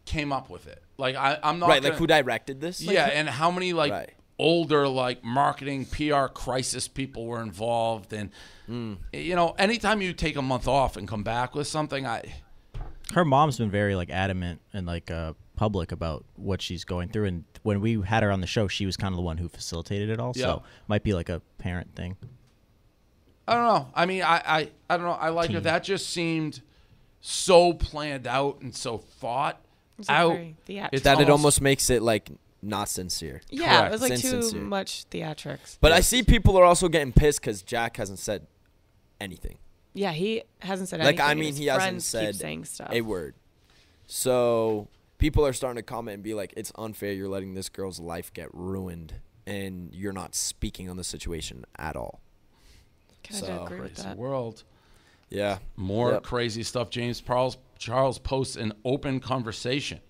came up with it. Like I, I'm not Right, like gonna- who directed this? Yeah, and how many like Right. older like marketing PR crisis people were involved, and Mm. you know, anytime you take a month off and come back with something, I her mom's been very like adamant and like uh public about what she's going through and when we had her on the show she was kind of the one who facilitated it all Yeah. so might be like a parent thing I don't know. I mean, I I, I don't know. I like her. Team. That just seemed so planned out and so thought It's like out. very theatrical. It's that it almost makes it like not sincere. Yeah, Correct. it was like It's too insincere. much theatrics. But I see people are also getting pissed because Jack hasn't said anything. Yeah, he hasn't said Like anything. Like I mean, his he hasn't friends keep said saying stuff. a word. So people are starting to comment and be like, "It's unfair. You're letting this girl's life get ruined, and you're not speaking on the situation at all." Kind of So- agree with Crazy that. world. Yeah. More Yep. crazy stuff. James Charles Charles posts an open conversation.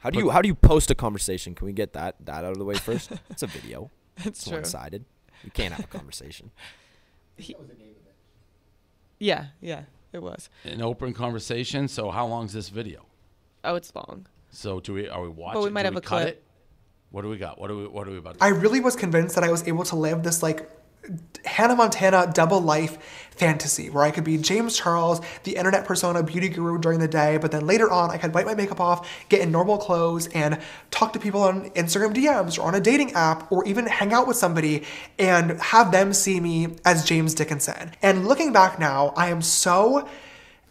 How do you how do you post a conversation? Can we get that that out of the way first? it's a video. That's it's true. one sided. You can't have a conversation. That was a game event. Yeah, yeah, it was. An open conversation. So how long is this video? Oh, it's long. So do we are we watching? we might do have we a cut clip. it? What do we got? What do we what are we about? To I really was convinced that I was able to live this like Hannah Montana double life fantasy where I could be James Charles, the internet persona beauty guru during the day, but then later on I could wipe my makeup off, get in normal clothes, and talk to people on Instagram DMs or on a dating app or even hang out with somebody and have them see me as James Dickinson. And looking back now, I am so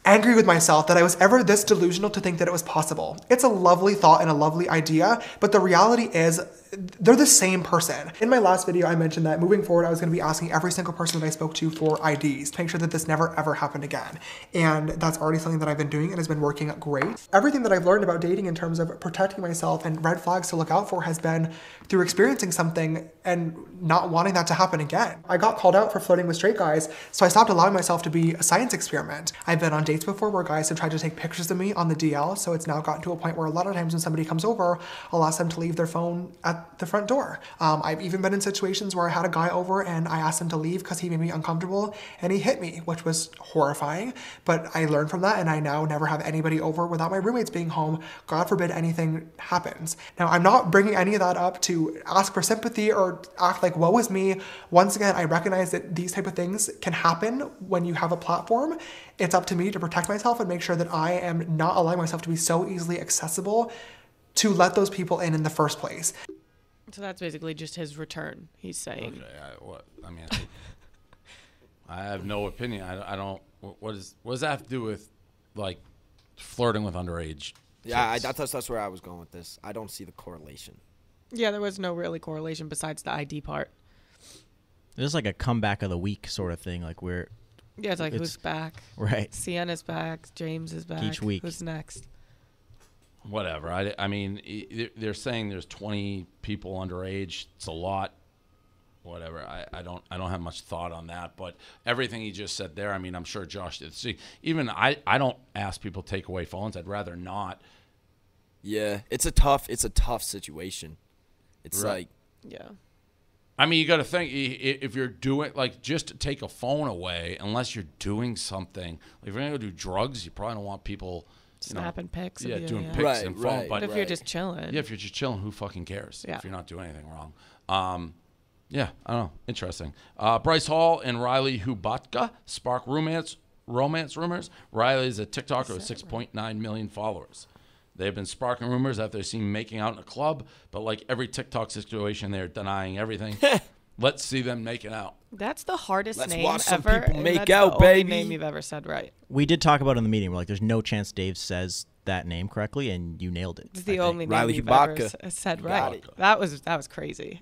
angry with myself that I was ever this delusional to think that it was possible. It's a lovely thought and a lovely idea, but the reality is they're the same person. In my last video, I mentioned that moving forward, I was going to be asking every single person that I spoke to for IDs to make sure that this never ever happened again. And that's already something that I've been doing and has been working great. Everything that I've learned about dating in terms of protecting myself and red flags to look out for has been through experiencing something and not wanting that to happen again. I got called out for flirting with straight guys, so I stopped allowing myself to be a science experiment. I've been on dates before where guys have tried to take pictures of me on the DL, so it's now gotten to a point where a lot of times when somebody comes over, I'll ask them to leave their phone at the front door. Um, I've even been in situations where I had a guy over and I asked him to leave because he made me uncomfortable and he hit me, which was horrifying. But I learned from that and I now never have anybody over without my roommates being home. God forbid anything happens. Now, I'm not bringing any of that up to ask for sympathy or act like woe is me. Once again, I recognize that these type of things can happen when you have a platform. It's up to me to protect myself and make sure that I am not allowing myself to be so easily accessible to let those people in in the first place. So that's basically just his return. He's saying. Okay, I, what, I mean, I have no opinion. I, I don't. What, what is what does that have to do with like flirting with underage? Yeah, I, kids? that's that's where I was going with this. I don't see the correlation. Yeah, there was no really correlation besides the ID part. It's like a comeback of the week sort of thing. Like we're Yeah, it's like It's- who's back? right. Sienna's back. James is back. Each week. Who's next? Whatever. I, I mean, they're- they're saying there's 20 people underage. It's a lot. whatever. I, I don't I don't have much thought on that, but everything he just said there, I mean, I'm sure Josh did. See, even I I don't ask people to take away phones. I'd rather not. Yeah, it's a tough it's a tough situation. It's Right. like Yeah. I mean, you got to think i- i- if you're doing like just to take a phone away, unless you're doing something. Like if you're gonna go do drugs, you probably don't want people you know, Snapping pics of Yeah, you, doing yeah. pics Right, and phone. right, but But if you're just chilling. yeah, if you're just chilling, who fucking cares? Yeah. If you're not doing anything wrong. Um, yeah, I don't know. Interesting. Uh, Bryce Hall and Riley Hubatka spark romance romance rumors. Riley is a TikToker with 6.9 million followers. They've been sparking rumors after they're seen making out in a club, but like every TikTok situation, they're denying everything. Let's see them making out. That's the hardest Let's name watch some ever. people and make that's out, the only name you've ever said right. We did talk about it in the meeting. We're like, there's no chance Dave says that name correctly, and you nailed it. It's I the think. only name Riley you've ever s- said right. it. That was that was crazy.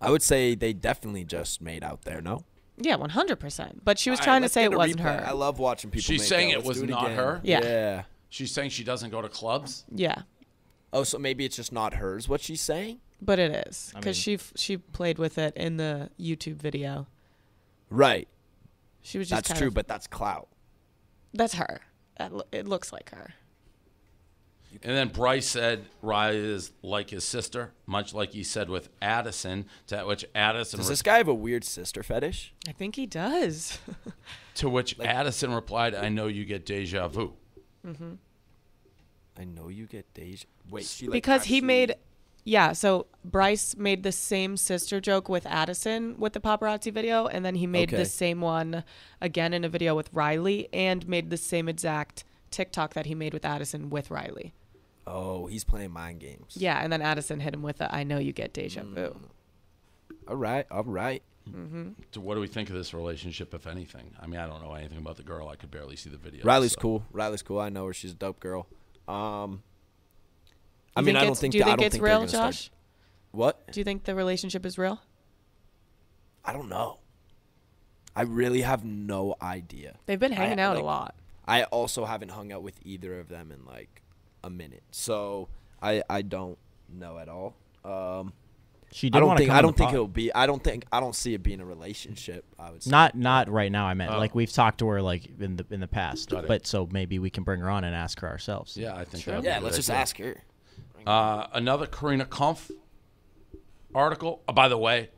I would say they definitely just made out there, no? Yeah, one hundred percent. But she was All right, trying to say it wasn't replay. her. I love watching people She's make saying out. it Let's was do not again. her? Yeah. Yeah. She's saying she doesn't go to clubs. yeah, Oh, so maybe it's just not hers what she's saying? but it is I because mean- she f- she played with it in the YouTube video. Right. She was just That's true, of- but that's clout. that's her. That lo- It looks like her. And then Bryce said Riley is like his sister, much like he said with Addison, to which Addison Does re- this guy have a weird sister fetish? I think he does. to which Addison replied, "I know you get deja vu." Mhm. I know you get deja. Wait, she like because he made yeah so bryce made the same sister joke with addison with the paparazzi video and then he made Okay. the same one again in a video with riley and made the same exact tiktok that he made with addison with riley Oh, he's playing mind games. yeah and then addison hit him with a i know you get deja vu All right, all right. Mm-hmm. So what do we think of this relationship, if anything? I mean, I don't know anything about the girl. I could barely see the video. Riley's so- cool. Riley's cool. I know her. She's a dope girl. Um, I mean, I don't think. do you that- I think don't it's think real gonna start- josh What? do you think the relationship is real I don't know. I really have no idea. they've been I- hanging out like, a lot I also haven't hung out with either of them in like a minute, so I I don't know at all. Um, She did I don't think I don't think pod. it'll be. I don't think I don't see it being a relationship. I would say. Not not right now. I meant Oh. like we've talked to her like in the in the past, Got it. but so maybe we can bring her on and ask her ourselves. Yeah, I think Sure. that'd Yeah, good let's just idea. ask her. Uh, another Corinna Kopf article. Oh, by the way,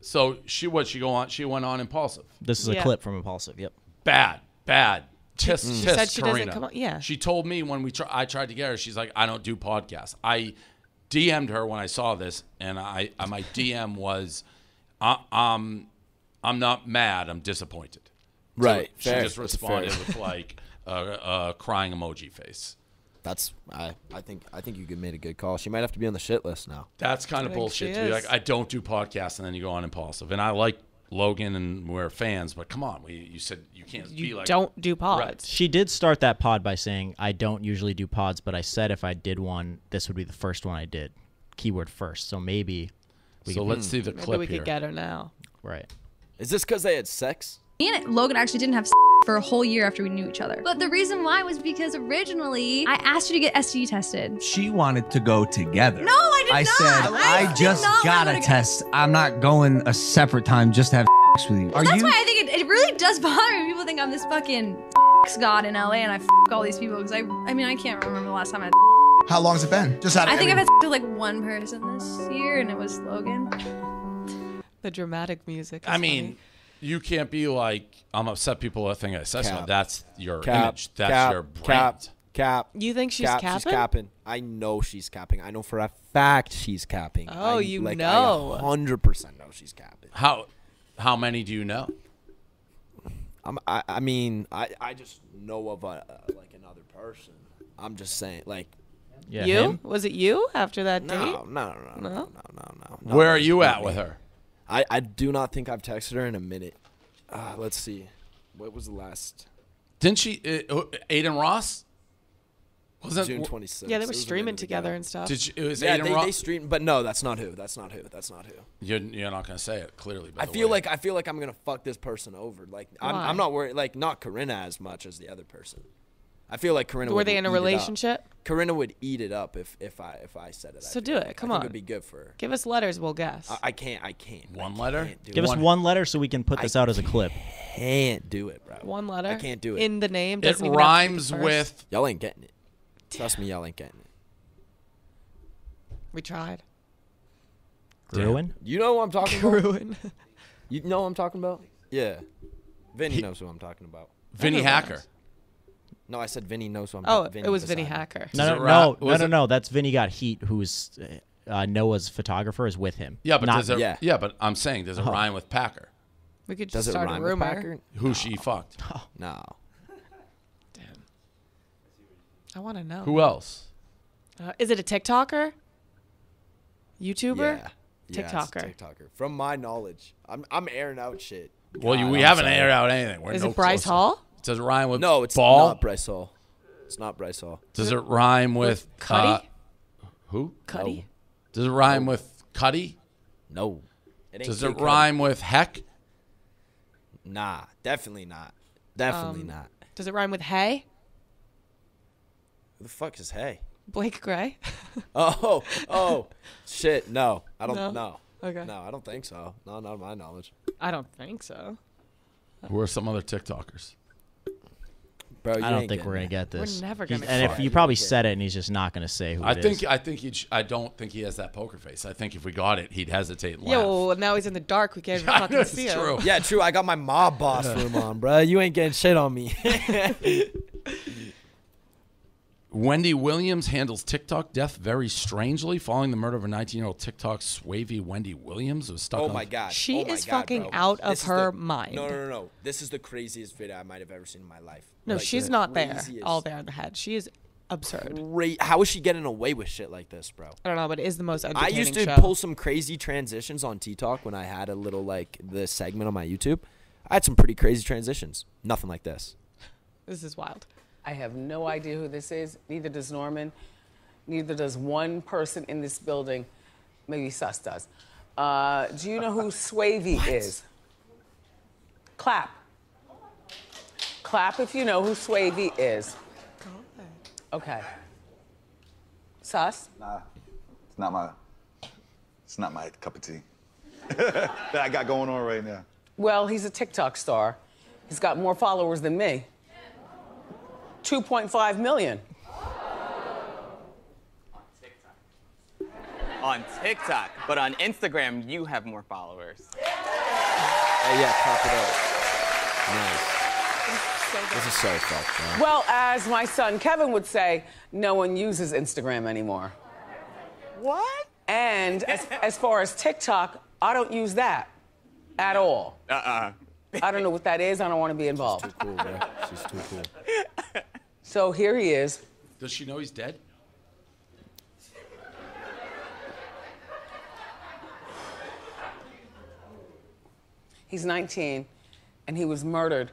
so she what she go on? She went on impulsive. This is a clip from Impulsive. Yep. Bad, bad. Tisk, She tisk, said she doesn't come on- yeah. She told me when we try, I tried to get her. She's like, I don't do podcasts. I DM'd her when I saw this, and I uh, my DM was, I, um, I'm not mad. I'm disappointed. So Right, she fair. just responded with like a, a crying emoji face. That's I. I think I think you could made a good call. She might have to be on the shit list now. That's kind I of bullshit to be like, I don't do podcasts, and then you go on impulsive. And I like Logan, and we're fans, but come on, we you said you can't be you like don't do pods Right. She did start that pod by saying, "I don't usually do pods, but I said if I did one, this would be the first one I did." Keyword first. So maybe. We So could, let's see the clip. maybe we here. could get her now right. Is this because they had sex? Me and Logan actually didn't have for a whole year after we knew each other. But the reason why was because originally I asked you to get STD tested. She wanted to go together. No, I did I not. said I I, just got wanna go- test. I'm not going a separate time just to have sex with you. Are That's you? why I think it, it really does bother me. People think I'm this fucking god in LA and I f all these people because I I mean I can't remember the last time I. How long's it been? Just out of I think I've had sex like one person this year and it was Logan. the dramatic music I is mean, funny. You can't be like, I'm upset people are thinking I said so. Cap. That's your Cap, image. That's cap, your brand. cap, cap. You think she's cap, capping? She's capping. I know she's capping. I know for a fact she's capping. Oh, I, you like, know. hundred percent know she's capping. How how many do you know? I'm, I, I mean, I, I just know of a uh, like another person. I'm just saying, like, Yeah. you him? was it you after that no, date no, no, no, no, no, no, no. no, Where no, are you not at with her? I, I do not think I've texted her in a minute. Uh, let's see. What was the last? Didn't she? Uh, Adin Ross? Wasn't June 26th. yeah they were streaming together ago. and stuff Did she, it was Yeah, Adin they, Ross? they streamed, but no, that's not who. That's not who. That's not who. you're, you're not gonna say it clearly. by I the feel way. like I feel like I'm gonna fuck this person over. Like I'm, Why? I'm not worried. Like not Corinna as much as the other person. I feel like Corinna. Were would they in a eat it relationship? Corinna would eat it up if if I if I said it. So feel do like. it. Come I on. it'd be good for her. Give us letters, we'll guess. I, I can't. I can't. One I letter? can't do Give it. us one letter so we can put this out as a clip. Can't do it, bro. One letter. I can't do it. In the name. It Doesn't even have to be the rhymes first. with Y'all ain't getting it. Trust me, y'all ain't getting it. We tried. Gruen? You know what I'm talking about? Gruen. You know what I'm talking about? Yeah. Vinny knows who I'm talking about. Vinny Hacker. No, I said Vinny knows who I'm Oh, talking it was Vinny. Hacker. No, Does no, it no, no, no, no. That's Vinny got heat, who's uh, Noah's photographer, is with him. Yeah, but Not, does it? yeah. Yeah. but I'm saying, does it Oh. rhyme with Packer? We could just it start a rhyme with rumor. Packer? Who she fucked? No. Damn. I want to know. Who else? Uh, is it a TikToker? YouTuber? Yeah. Yeah, it's a TikToker. TikToker. From my knowledge, I'm I'm airing out shit. Well, you, we I'm haven't sorry. aired out anything. We're Is no it Bryce closer. Hall? Does it rhyme with No, it's ball? not Bryce Hall. It's not Bryce Hall. Does it rhyme with, Cuddy? uh, who? Cuddy? Does it rhyme with Cuddy? No. It Does it Cudi. rhyme with Heck? Nah, definitely not. Definitely Um, not. Does it rhyme with hay? Who the fuck is Hey? Blake Gray? Oh, oh, shit. No, I don't No? know. Okay. No, I don't think so. No, not of my knowledge. I don't think so. Who are some other TikTokers? Bro, you I don't think we're gonna getting get this. We're never gonna And if you probably said it, and he's just not gonna say who I it think is. I think he. I don't think he has that poker face. I think if we got it, he'd hesitate. And Yeah, laugh. well, now he's in the dark. We can't even I fucking know, see it's him. true. Yeah, true. I got my mob boss room on, bro. You ain't getting shit on me. Wendy Williams handles TikTok death very strangely, following the murder of a 19-year-old TikTok Swavy Wendy Williams who was stuck oh on. my god. She Oh my is God, fucking bro. out of This her the- mind. No, no, no, no. This is the craziest video I might have ever seen in my life. No, Like, she's the not there. All there in the head. She is absurd. Cra- How is she getting away with shit like this, bro? I don't know, but it is the most I used to show. pull some crazy transitions on T-Talk when I had a little like the segment on my YouTube. I had some pretty crazy transitions. Nothing like this. This is wild. I have no idea who this is. Neither does Norman. Neither does one person in this building. Maybe Sus does. Uh, do you know who Swavy is? Clap. Clap if you know who Swavy is. Okay. Sus? Nah, it's not my. It's not my cup of tea. that I got going on right now. Well, he's a TikTok star. He's got more followers than me. 2.5 million. on TikTok, but on Instagram, you have more followers. Hey, yeah, clap it up. Nice. This is so fucked, bro. Well, as my son Kevin would say, no one uses Instagram anymore. What? And as, as far as TikTok, I don't use that at all. Uh-uh. I don't know what that is. I don't want to be involved. She's too cool, bro. She's too cool. So here he is. Does she know he's dead? He's 19, and he was murdered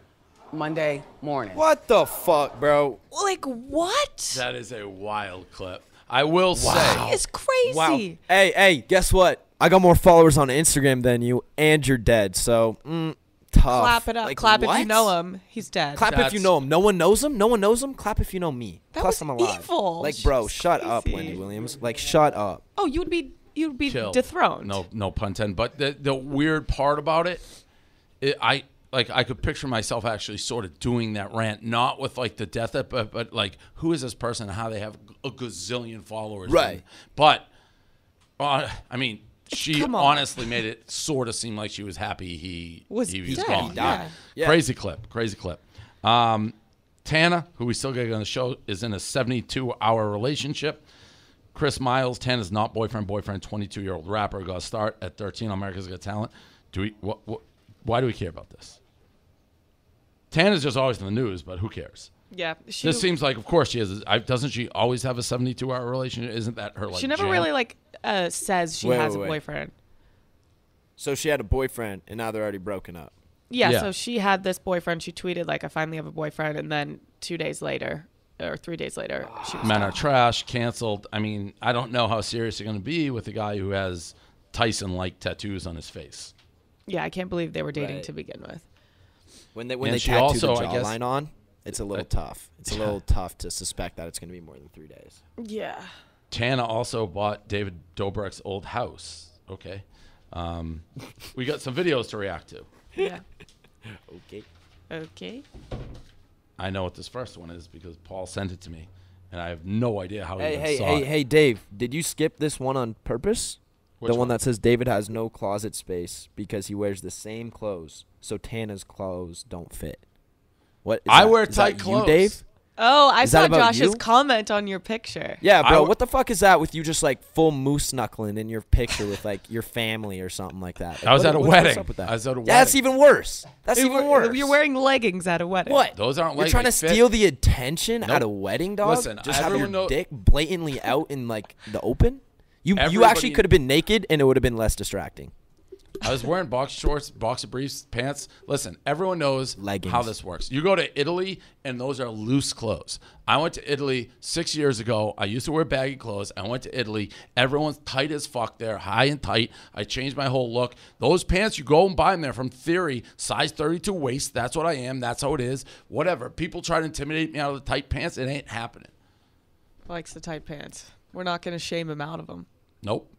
Monday morning. What the fuck, bro? Like what? That is a wild clip. I will Wow. say. It's crazy. Wow. Hey, hey, guess what? I got more followers on Instagram than you, and you're dead. So, mm, tough. Clap it up. Like, Clap if you know him. He's dead. Clap if you know him. No one knows him. No one knows him. Clap if you know me. That Plus, was I'm alive. evil. Like, bro, She's shut up. Wendy Williams. Like, shut up. Oh, you would be you would be Chill. dethroned. No, no pun intended. But the the weird part about it, it, I like I could picture myself actually sort of doing that rant, not with like the death, of- but but like who is this person? and How they have a gazillion followers, Right. But uh, I mean, she on. honestly made it sort of seem like she was happy he Was he was dead, gone. yeah. Yeah. Crazy clip, crazy clip. Um, Tana, who we still get on the show, is in a 72 hour relationship. Chris Miles, Tana's not boyfriend, boyfriend, 22 year old rapper, got a start at 13 on America's Got Talent. Do we? What, what, why do we care about this? Tana's just always in the news, but who cares? Yeah. She, this seems like, of course, she has. Doesn't she always have a 72 hour relationship? Isn't that her like? she never jam? really like uh, says she Wait, has wait, a wait. boyfriend. So she had a boyfriend, and now they're already broken up. Yeah, Yeah. so she had this boyfriend. She tweeted like, "I finally have a boyfriend," and then two days later, or three days later, she was Men gone. are trash, canceled. I mean, I don't know how serious you're going to be with a guy who has Tyson like tattoos on his face. Yeah, I can't believe they were dating Right. to begin with. When they when And they she tattoo also, the I guess- jawline on, It's a little tough. It's a little tough to suspect that it's going to be more than three days. Yeah. Tana also bought David Dobrik's old house. Okay. Um, we got some videos to react to. Yeah. okay. Okay. I know what this first one is because Paul sent it to me, and I have no idea how Hey, he even hey, saw hey, it. hey, Dave! Did you skip this one on purpose? Which the one, one? that says David has no closet space because he wears the same clothes, so Tana's clothes don't fit. What? is I that- wear is that tight you, clothes. Dave? Oh, I Is saw Josh's you? comment on your picture. Yeah, bro. w- what the fuck is that with you just like full moose knuckling in your picture with like your family or something like that? Like, I was what- at a what's- what's wedding. up with that? I was at a Yeah, that's even worse. That's You even worse. You're wearing leggings at a wedding. What? Those aren't leggings. You're trying to steal the attention at Nope. a wedding, dog. Listen, just have your know- dick blatantly out in like the open. You you actually could have been naked and it would have been less distracting. I was wearing box shorts, boxer briefs, pants. Listen, everyone knows Leggings. how this works. You go to Italy, and those are loose clothes. I went to Italy six years ago. I used to wear baggy clothes. I went to Italy. Everyone's tight as fuck there, high and tight. I changed my whole look. Those pants, you go and buy them there from Theory, size 32 waist. That's what I am. That's how it is. Whatever. People try to intimidate me out of the tight pants. It ain't happening. Likes the tight pants. We're not going to shame him out of them. Nope.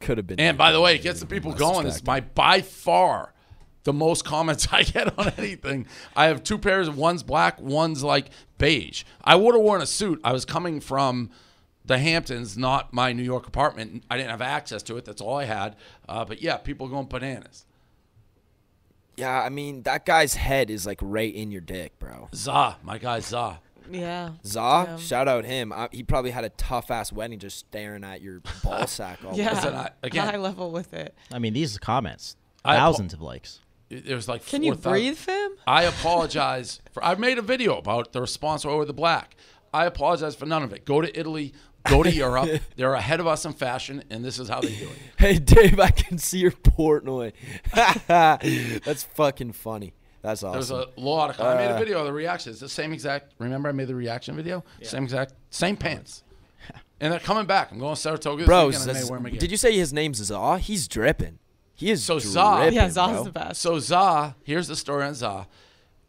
Could have been. And by the way, it gets the people going. It's my by far the most comments I get on anything. I have two pairs of one's black, one's like beige. I would have worn a suit. I was coming from the Hamptons, not my New York apartment. I didn't have access to it. That's all I had. Uh, but yeah, people going bananas. Yeah, I mean that guy's head is like right in your dick, bro. Za, my guy Za. Yeah. Za, Yeah. shout out him. I, he probably had a tough ass wedding just staring at your ball sack all Yeah. day. Listen, I- again- High level with it. I mean, these comments, I apo- thousands of likes. It was like Can you 4,000 breathe, fam? I apologize for. I've made a video about the response over the black. I apologize for none of it. Go to Italy. Go to Europe. They're ahead of us in fashion, and this is how they do it. Hey Dave, I can see your Portnoy. That's fucking funny. That's awesome. There's a lot of. I made a Uh, video of the reaction. It's the same exact. Remember, I made the reaction video. Same exact. Same pants. And they're coming back. I'm going to Saratoga this Bro, weekend. I may wear did you say his name's Zaw? He's dripping. He is So Za, dripping, Yeah, Za's bro. the best. So Za, here's the story on Za.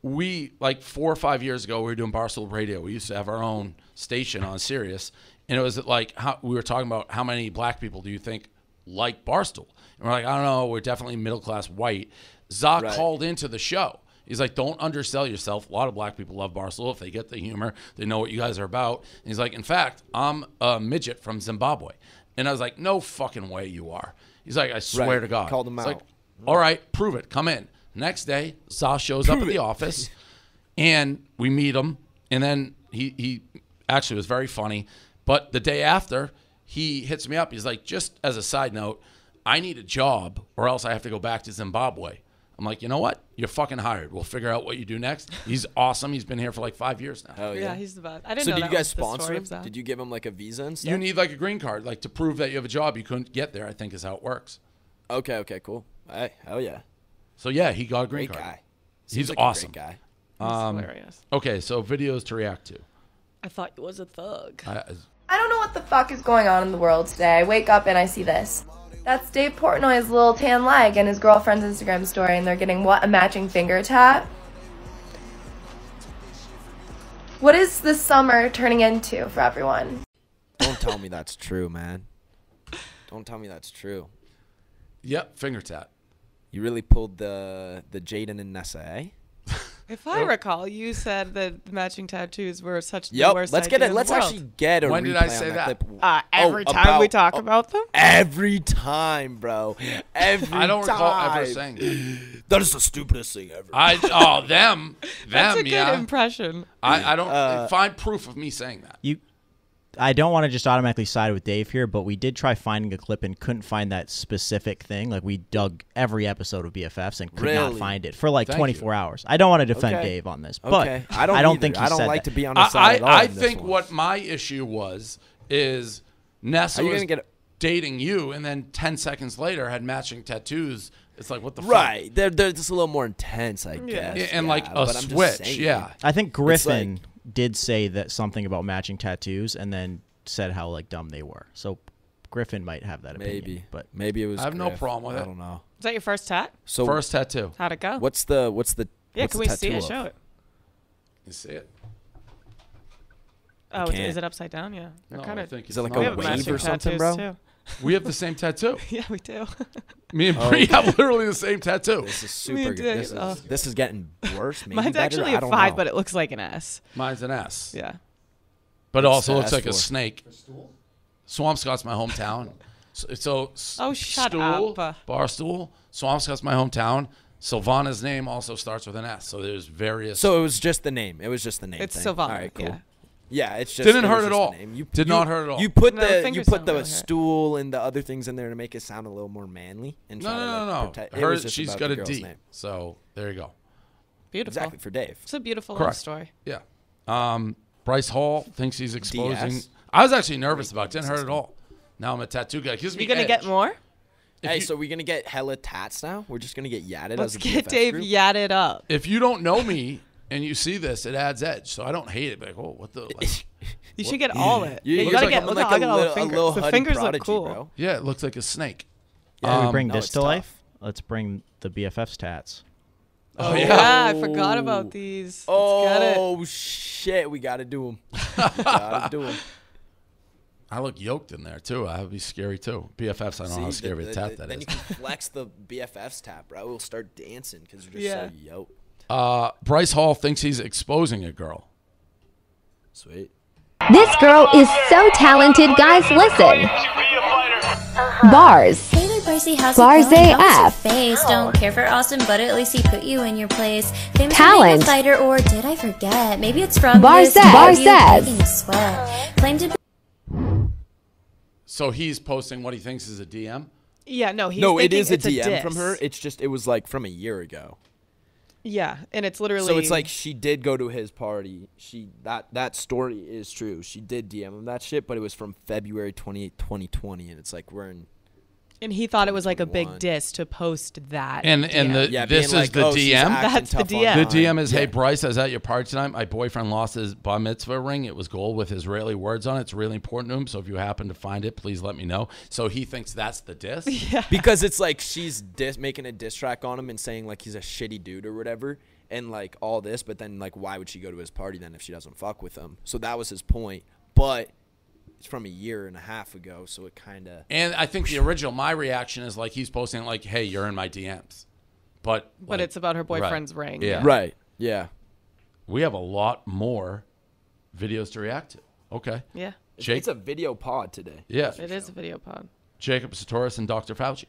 We like four or five years ago, we were doing Barstool Radio. We used to have our own station on Sirius, and it was like how we were talking about how many black people do you think like Barstool? And we're like, I don't know, we're definitely middle class white. Za Right. called into the show. He's like, don't undersell yourself. A lot of black people love Barstool. If they get the humor, they know what you guys are about. And he's like, in fact, I'm a midget from Zimbabwe. And I was like, no fucking way you are. He's like, I swear Right. to God. Called him It's out. like, all right, prove it. Come in. Next day, Za shows up at the office, and we meet him. And then he he actually was very funny. But the day after, he hits me up. He's like, just as a side note, I need a job, or else I have to go back to Zimbabwe. I'm like, you know what? You're fucking hired. We'll figure out what you do next. He's awesome. He's been here for like five years now. Hell Yeah, yeah. he's the best. I didn't know. so know did that you guys sponsor him? Did you give him like a visa and stuff? You need like a green card, like to prove that you have a job. You couldn't get there. I think is how it works. Okay, okay, cool. Hey, hell yeah. So yeah, he got a green Great card. guy. Seems He's like a great awesome. guy. He's Um, hilarious. Okay, so videos to react to. I thought he was a thug. I, I don't know what the fuck is going on in the world today. I wake up and I see this. That's Dave Portnoy's little tan leg and his girlfriend's Instagram story, and they're getting what? A matching finger tat? What is this summer turning into for everyone? Don't tell me that's true, man. Don't tell me that's true. Yep, finger tat. You really pulled the the Jaden and Nessa, eh? If I recall, you said that the matching tattoos were such the Yep. worst Let's get idea it. in Let's world. actually get a When did replay I on say that? clip. Uh, every Oh, time we about- talk oh, about them. Every time, bro. Every time I don't recall ever time. saying that. That is the stupidest thing ever. I oh them them That's them a good yeah. impression. I, I don't Uh, find proof of me saying that. You, I don't want to just automatically side with Dave here, but we did try finding a clip and couldn't find that specific thing. Like we dug every episode of BFFs and could not find it for like Thank 24 hours. I don't want to defend Okay. Dave on this, but Okay. I don't I don't either. think he I don't said like that. to be on I his side at all I, I think what my issue was is Nessa Are you was gonna get dating you, and then ten seconds later had matching tattoos. It's like what the right? They're they're just a little more intense, I guess. Yeah, and like a but I'm just switch, yeah. I think It's Griffin did say that something about matching tattoos and then said how like dumb they were. So Griffin might have that opinion. Maybe, but maybe it was. I have no problem with I it. don't know. Is that your first tat? So First tattoo. How'd it go? What's the what's the yeah, what's can the we see tattoo it? of? Show it. You see it? Oh, is, it upside down? Yeah. No, kinda, I think Is it like we a wave or something, tattoos, bro? Too. We have the same tattoo. yeah, we do. Me and Oh. Have literally the same tattoo. This is super and good. Dave, This is, oh. this is getting worse. Maybe Mine's better? actually I a don't five, know. but it looks like an S. Mine's an S. Yeah. But it also looks S like a for? snake. Swampscott's my hometown. So, so Oh, shut stool, up. Barstool. Swampscott's my hometown. Silvana's name also starts with an S. So there's various. So it was just the name. It was just the name. It's thing. Silvana, All right, cool. yeah. Yeah, it's just Didn't it hurt at all. You, Did you- not hurt at all. You put No, the the you put the really hurt. stool and the other things in there to make it sound a little more manly. And no, try to, no, no, like, no. protect- it Her, was just she's about got the a girl's D. name. So there you go. Beautiful. Exactly for Dave. It's a beautiful Correct. love story. Yeah. Um, Bryce Hall thinks he's exposing. DS. I was actually nervous about. it. Didn't hurt at all. Now I'm a tattoo guy. Gives me You gonna get more? If hey, you- so we're gonna get hella tats now? We're just gonna get yadded Let's as a get BFF Dave group? yatted up. If you don't know me and you see this, it adds edge. So I don't hate it. But like, oh, what the? Like, You should get all it. You- Yeah, you gotta like- get. Look, like how I a got all the fingers. The Huddy fingers prodigy, look cool. bro. yeah, it looks like a snake. Yeah, we Um, bring no, this to tough. let's let's bring the BFF stats. Oh, yeah. yeah. I forgot about these. Let's get it. Oh shit, we gotta do them. gotta do them. I look yoked in there too. I would be scary too. BFFs, I don't know how scary the- a the- tap the- that then is. you can flex the BFFs tap, bro. We'll start dancing because we're just Yeah. so yoked. Uh, Bryce Hall thinks he's exposing a girl. Sweet. This girl is so talented, guys. Listen. Bars. Hey how's Bars it going? How was your AF. face? Don't care for Austin, but at least he put you in your place. Famous Talent. fighter, or did I forget? Maybe it's from Bar this says. Bar interview, says. breaking a sweat. Claim to So he's posting what he thinks is a DM. Yeah, no, he's no, it thinking is a it's DM from her. It's just it was like from a year ago. Yeah, and it's literally. So it's like she did go to his party. She that that story is true. She did DM him that shit, but it was from February 28, 2020 and it's like we're in and he thought it was like a big 21. diss to post that. And and the Yeah, this being is like, the oh, DM. That's the tough DM. The. DM is, hey Bryce, I was at your party tonight. My boyfriend lost his bar mitzvah ring. It was gold with Israeli words on it. It's really important to him. So if you happen to find it, please let me know. So he thinks that's the diss. yeah. because it's like she's dis- making a diss track on him and saying like he's a shitty dude or whatever and like all this but then like why would she go to his party then if she doesn't fuck with him so that was his point but it's from a year and a half ago so it kind of And I think the original, my reaction is like he's posting like, "Hey, you're in my DMs," but But like- it's about her right. boyfriend's ring. Yeah. right yeah We have a lot more videos to react to. Okay. Yeah. It's- Jake, it's a video pod today yeah, It is a video pod. Jacob Sartorius and Dr. Fauci.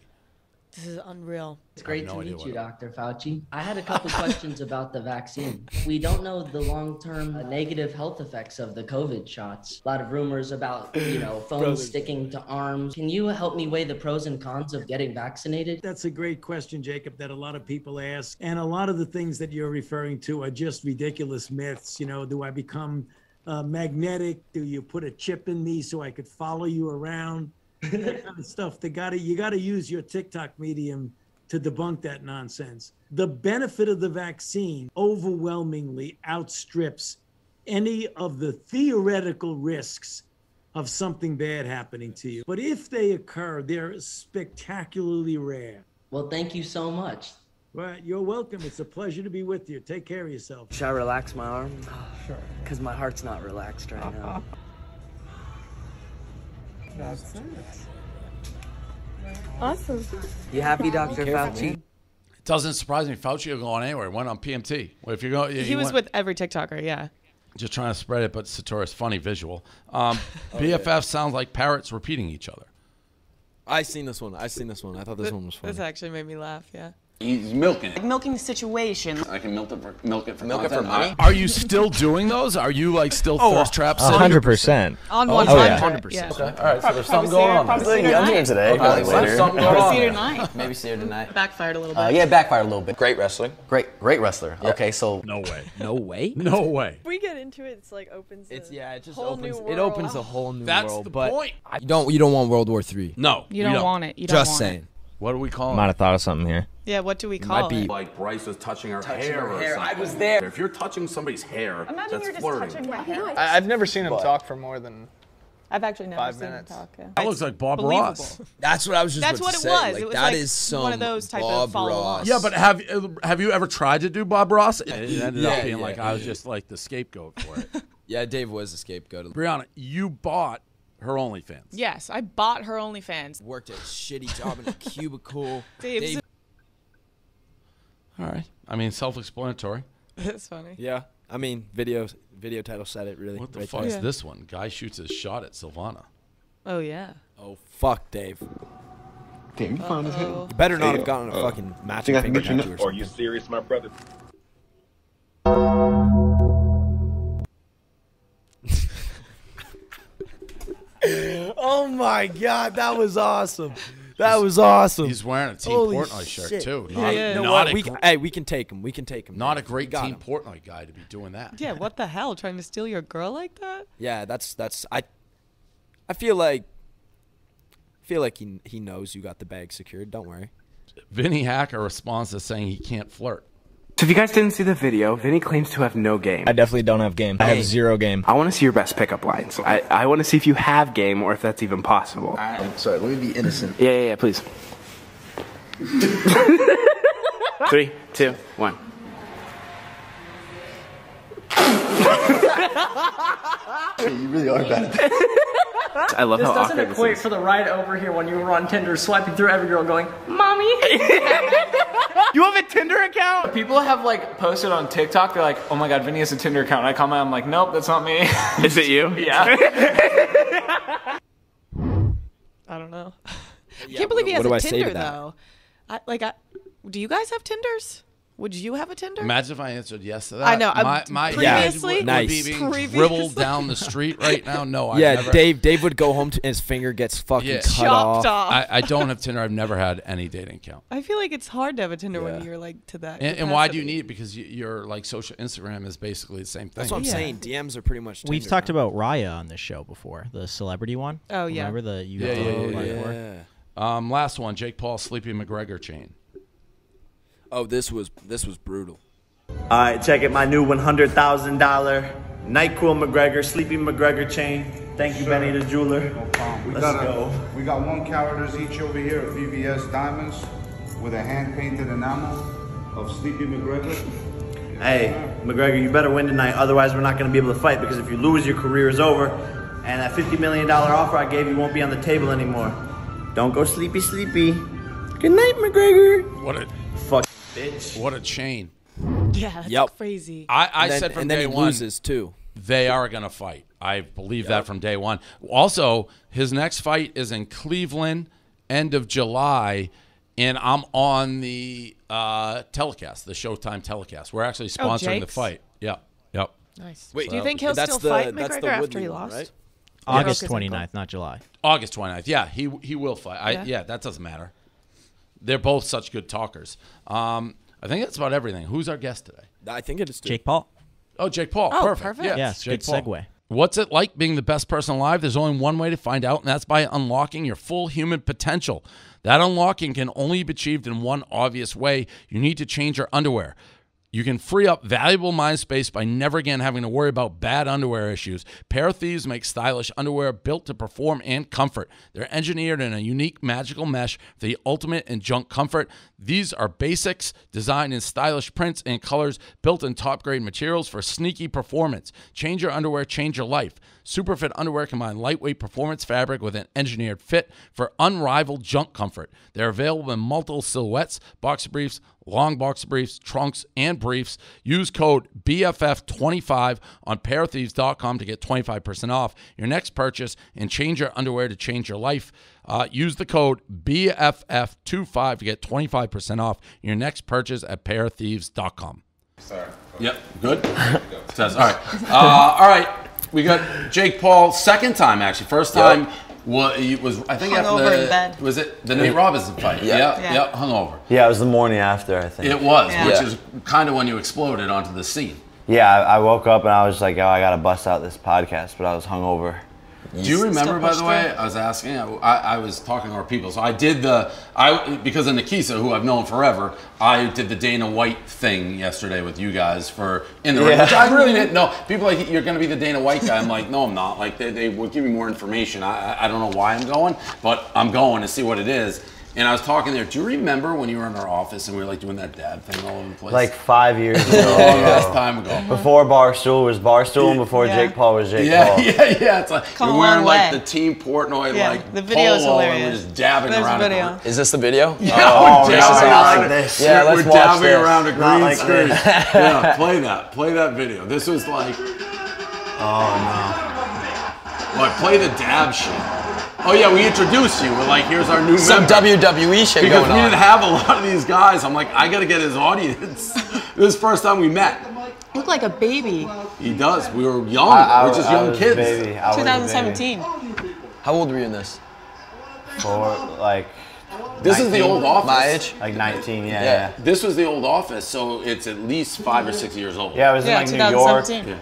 This is unreal. It's great no to meet you, Dr. Fauci. I had a couple questions about the vaccine. We don't know the long-term uh, negative health effects of the COVID shots. A lot of rumors about, you know, phones Brothers. sticking to arms. Can you help me weigh the pros and cons of getting vaccinated? That's a great question, Jacob, that a lot of people ask. And a lot of the things that you're referring to are just ridiculous myths. You know, do I become uh, magnetic? Do you put a chip in me so I could follow you around? That kind of stuff. They gotta you gotta use your TikTok medium to debunk that nonsense. The benefit of the vaccine overwhelmingly outstrips any of the theoretical risks of something bad happening to you. But if they occur, they're spectacularly rare. Well, thank you so much. Well, you're welcome. It's a pleasure to be with you. Take care of yourself. Should I relax my arm? Sure. Because my heart's not relaxed right now. That's it. Awesome. You happy, Dr. Fauci? man. It doesn't surprise me. Fauci will go on anywhere. He went on PMT. Well, if you're going, He was with every TikToker, yeah. just trying to spread it, but Sartorius funny visual. Um, BFF sounds like parrots repeating each other. i seen this one i seen this one i thought this Th- one was funny This actually made me laugh, yeah. He's milking it. milking the situation. I can milk it for milk it for Milk it for money? Are you still doing those? Are you like still thirst trap A city? hundred percent. On Oh, 100. yeah. 100%. Yeah. Okay. All right, so there's something going on. Probably there. see her tonight. here today. Probably Probably see her- something going probably see her tonight. Maybe see her tonight. Backfired a little bit. Uh, yeah, backfired a little bit. Great wrestling. Great, great wrestler. Okay, so No way. no way No way. we get into it, it's like opens. it's a yeah it just whole opens new it opens a whole new That's world the but point. you don't you don't want world war three No. You don't, want it. You don't just saying it. What do we call Might have thought of something here. Yeah, what do we call might call be- it? Like Bryce was touching her Touching hair her or hair. something. I was there. If you're touching somebody's hair, Imagine that's you're just flirting. touching my hair. I, I've never seen him talk for more than I've actually never Five seen minutes. him talk. Yeah. That looks like Bob Believable. Ross. That's what I was just That's about what to it say. was. Like, It was that like is one of those type of Bob follow-ons. Ross. Yeah, but have have you ever tried to do Bob Ross? It ended Yeah, up being yeah. like I was just like the scapegoat for it. Yeah, Dave was the scapegoat. Brianna, you bought her OnlyFans. Yes, I bought her OnlyFans. Worked a shitty job in a cubicle. Dave's- Dave- All right. I mean, self-explanatory. That's funny. Yeah, I mean, video video title said it really. What the right fuck there. is this one? Guy shoots his shot at Silvana. Oh yeah. Oh fuck, Dave. Damn, you found his head. You better not Hey, have gotten a uh, fucking think matching finger get your tattoo or number? Are you serious, my brother? oh my god, that was awesome. That was awesome. He's wearing a Team Holy Portnoy shirt too. Not, yeah. a, You know not what? We gr- hey, we can take him. We can take him. not a great We Team him. Portnoy guy to be doing that. Yeah. What the hell? Trying to steal your girl like that? Yeah, that's that's I. I feel like. I feel like he he knows you got the bag secured. Don't worry. Vinny Hacker responds to saying he can't flirt. So if you guys didn't see the video, Vinny claims to have no game. I definitely don't have game. I have zero game. I want to see your best pickup lines. I, I want to see if you have game or if that's even possible. I'm sorry, let me be innocent. Yeah, yeah, yeah, please. Three, two, one. you really are bad. I love this how doesn't awkward this equate is. for the ride over here when you were on Tinder swiping through every girl going, Mommy. you have a Tinder account? People have like posted on TikTok. They're like, "Oh my God, Vinny has a Tinder account." And I comment, I'm like, "Nope, that's not me." Is it you? yeah. I don't know. I can't believe he has do a I Tinder though. I, like, I, do you guys have Tinders? Would you have a Tinder? Imagine if I answered yes to that. I know, I'm- My, my previously- would, Nice. would be being Previously. dribbled down the street right now. No, I've yeah, never, Dave. Dave would go home to, and his finger gets fucking Yeah. cut Chopped off. off. I, I don't have Tinder. I've never had any dating account. I feel like it's hard to have a Tinder when you're like to that. And, and why do you need it? Because you, your like social Instagram is basically the same thing. That's what I'm Yeah. saying. DMs are pretty much. We've talked now. about Raya on this show before, the celebrity one. Oh, yeah. Remember the you Yeah, yeah, yeah, like, yeah. work? Yeah. Um, last one, Jake Paul, Sleepy McGregor chain. Oh, this was this was brutal. All right, check it. My new $100,000 Nyquil McGregor, Sleepy McGregor chain. Thank you, Benny the jeweler. We Let's got go. A, we got one carats each over here of VVS diamonds with a hand painted enamel of Sleepy McGregor. Hey, McGregor, you better win tonight. Otherwise, we're not going to be able to fight because if you lose, your career is over. And that $50 million offer I gave you won't be on the table anymore. Don't go sleepy, sleepy. Good night, McGregor. What a Fuck, bitch. what a chain. Yeah, that's Yep. crazy. I, I then- said from and then day he one, loses too. they are going to fight. I believe that from day one. Also, his next fight is in Cleveland, end of July, and I'm on the uh, telecast, the Showtime telecast. We're actually Oh, sponsoring the fight. Yep, yep. Nice. Wait, do you think he'll that's still the- fight that's McGregor the after he lost? right? August 29th, not July. August 29th. Yeah, he he will fight. I, Yeah. yeah. that doesn't matter. They're both such good talkers. Um, I think that's about everything. Who's our guest today? I think it is. Jake Paul. Oh, Jake Paul. Oh, perfect. perfect. Yeah, Yes, Jake good Paul. segue. What's it like being the best person alive? There's only one way to find out, and that's by unlocking your full human potential. That unlocking can only be achieved in one obvious way. You need to change your underwear. You can free up valuable mind space by never again having to worry about bad underwear issues. Pair of Thieves makes stylish underwear built to perform and comfort. They're engineered in a unique magical mesh for the ultimate in junk comfort. These are basics designed in stylish prints and colors, built in top grade materials for sneaky performance. Change your underwear, change your life. Superfit underwear combine lightweight performance fabric with an engineered fit for unrivaled junk comfort. They're available in multiple silhouettes, boxer briefs, long boxer briefs, trunks, and briefs. Use code BFF25 on pairthieves.com to get 25% off your next purchase and change your underwear to change your life. Uh, use the code BFF25 to get 25% off your next purchase at pairthieves.com. Sorry. Yep, good. Says, all right. Uh, all right. We got Jake Paul, second time actually. First time wa- he was, I think, after Hungover the, in bed. was it the Nate Robinson fight? Yeah. Yeah, Yeah. yeah, hungover. Yeah, it was the morning after, I think. It was, Yeah. which Yeah. is kind of when you exploded onto the scene. Yeah, I, I woke up and I was like, oh, I gotta bust out this podcast, but I was hungover. Do you remember, by the way? I was asking. I, I was talking to our people. So I did the I because of Nikisa, who I've known forever. I did the Dana White thing yesterday with you guys for in the ring, Yeah. which I really didn't know. People are like you're going to be the Dana White guy. I'm like, no, I'm not. Like they, they would give me more information. I I don't know why I'm going, but I'm going to see what it is. And I was talking there. Do you remember when you were in our office and we were like doing that dad thing all over the place? Like five years ago. Long ass time ago. Uh-huh. Before Barstool was Barstool and before Yeah. Jake Paul was Jake yeah, Paul. yeah, yeah. It's like Come you're wearing like way. the Team Portnoy Yeah, like the video's polo and we're hilarious. just dabbing There's around. a a video. Is this the video? Yeah, Oh, we're this is dabbing awesome. around this. Yeah, let's we're watch dabbing this. around a green like screen. yeah, play that. Play that video. This was like, Oh no. what? Play the dab shit. Oh yeah, we introduced you. We're like, here's our new Some member. WWE shit because going we on. didn't have a lot of these guys. I'm like, I gotta get his audience. this is the first time we met. Look like a baby. He does. We were young. I- I we're just I young was kids. baby. I was a baby. 2017. How old were you in this? no. For like. This is the old office. My age? Like 19, yeah, yeah. This was the old office, so it's at least five or six years old. Yeah, I was Yeah, in like New York. 2017.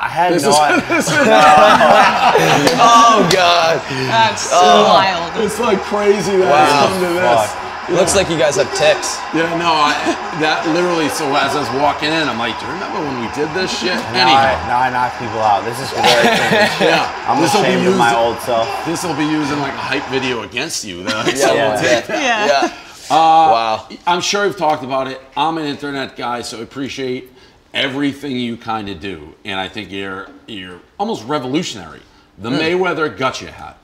I had This no is- idea. this is- Oh God! That's so Oh. wild. It's like crazy that Wow. it's come to this. It looks like you guys have ticks. Yeah, no, I, that literally. So as I was walking in, I'm like, do you remember when we did this shit? Now I, now I knock people out. This is very cringe. Yeah, I'm This'll be ashamed of my old self. This will be used in like a hype video against you. Though. Yeah, so we'll yeah, take yeah. Yeah. Yeah. Uh, Wow. I'm sure you've talked about it. I'm an internet guy, so I appreciate everything you kind of do, and I think you're you're almost revolutionary. The Mayweather gotcha hat,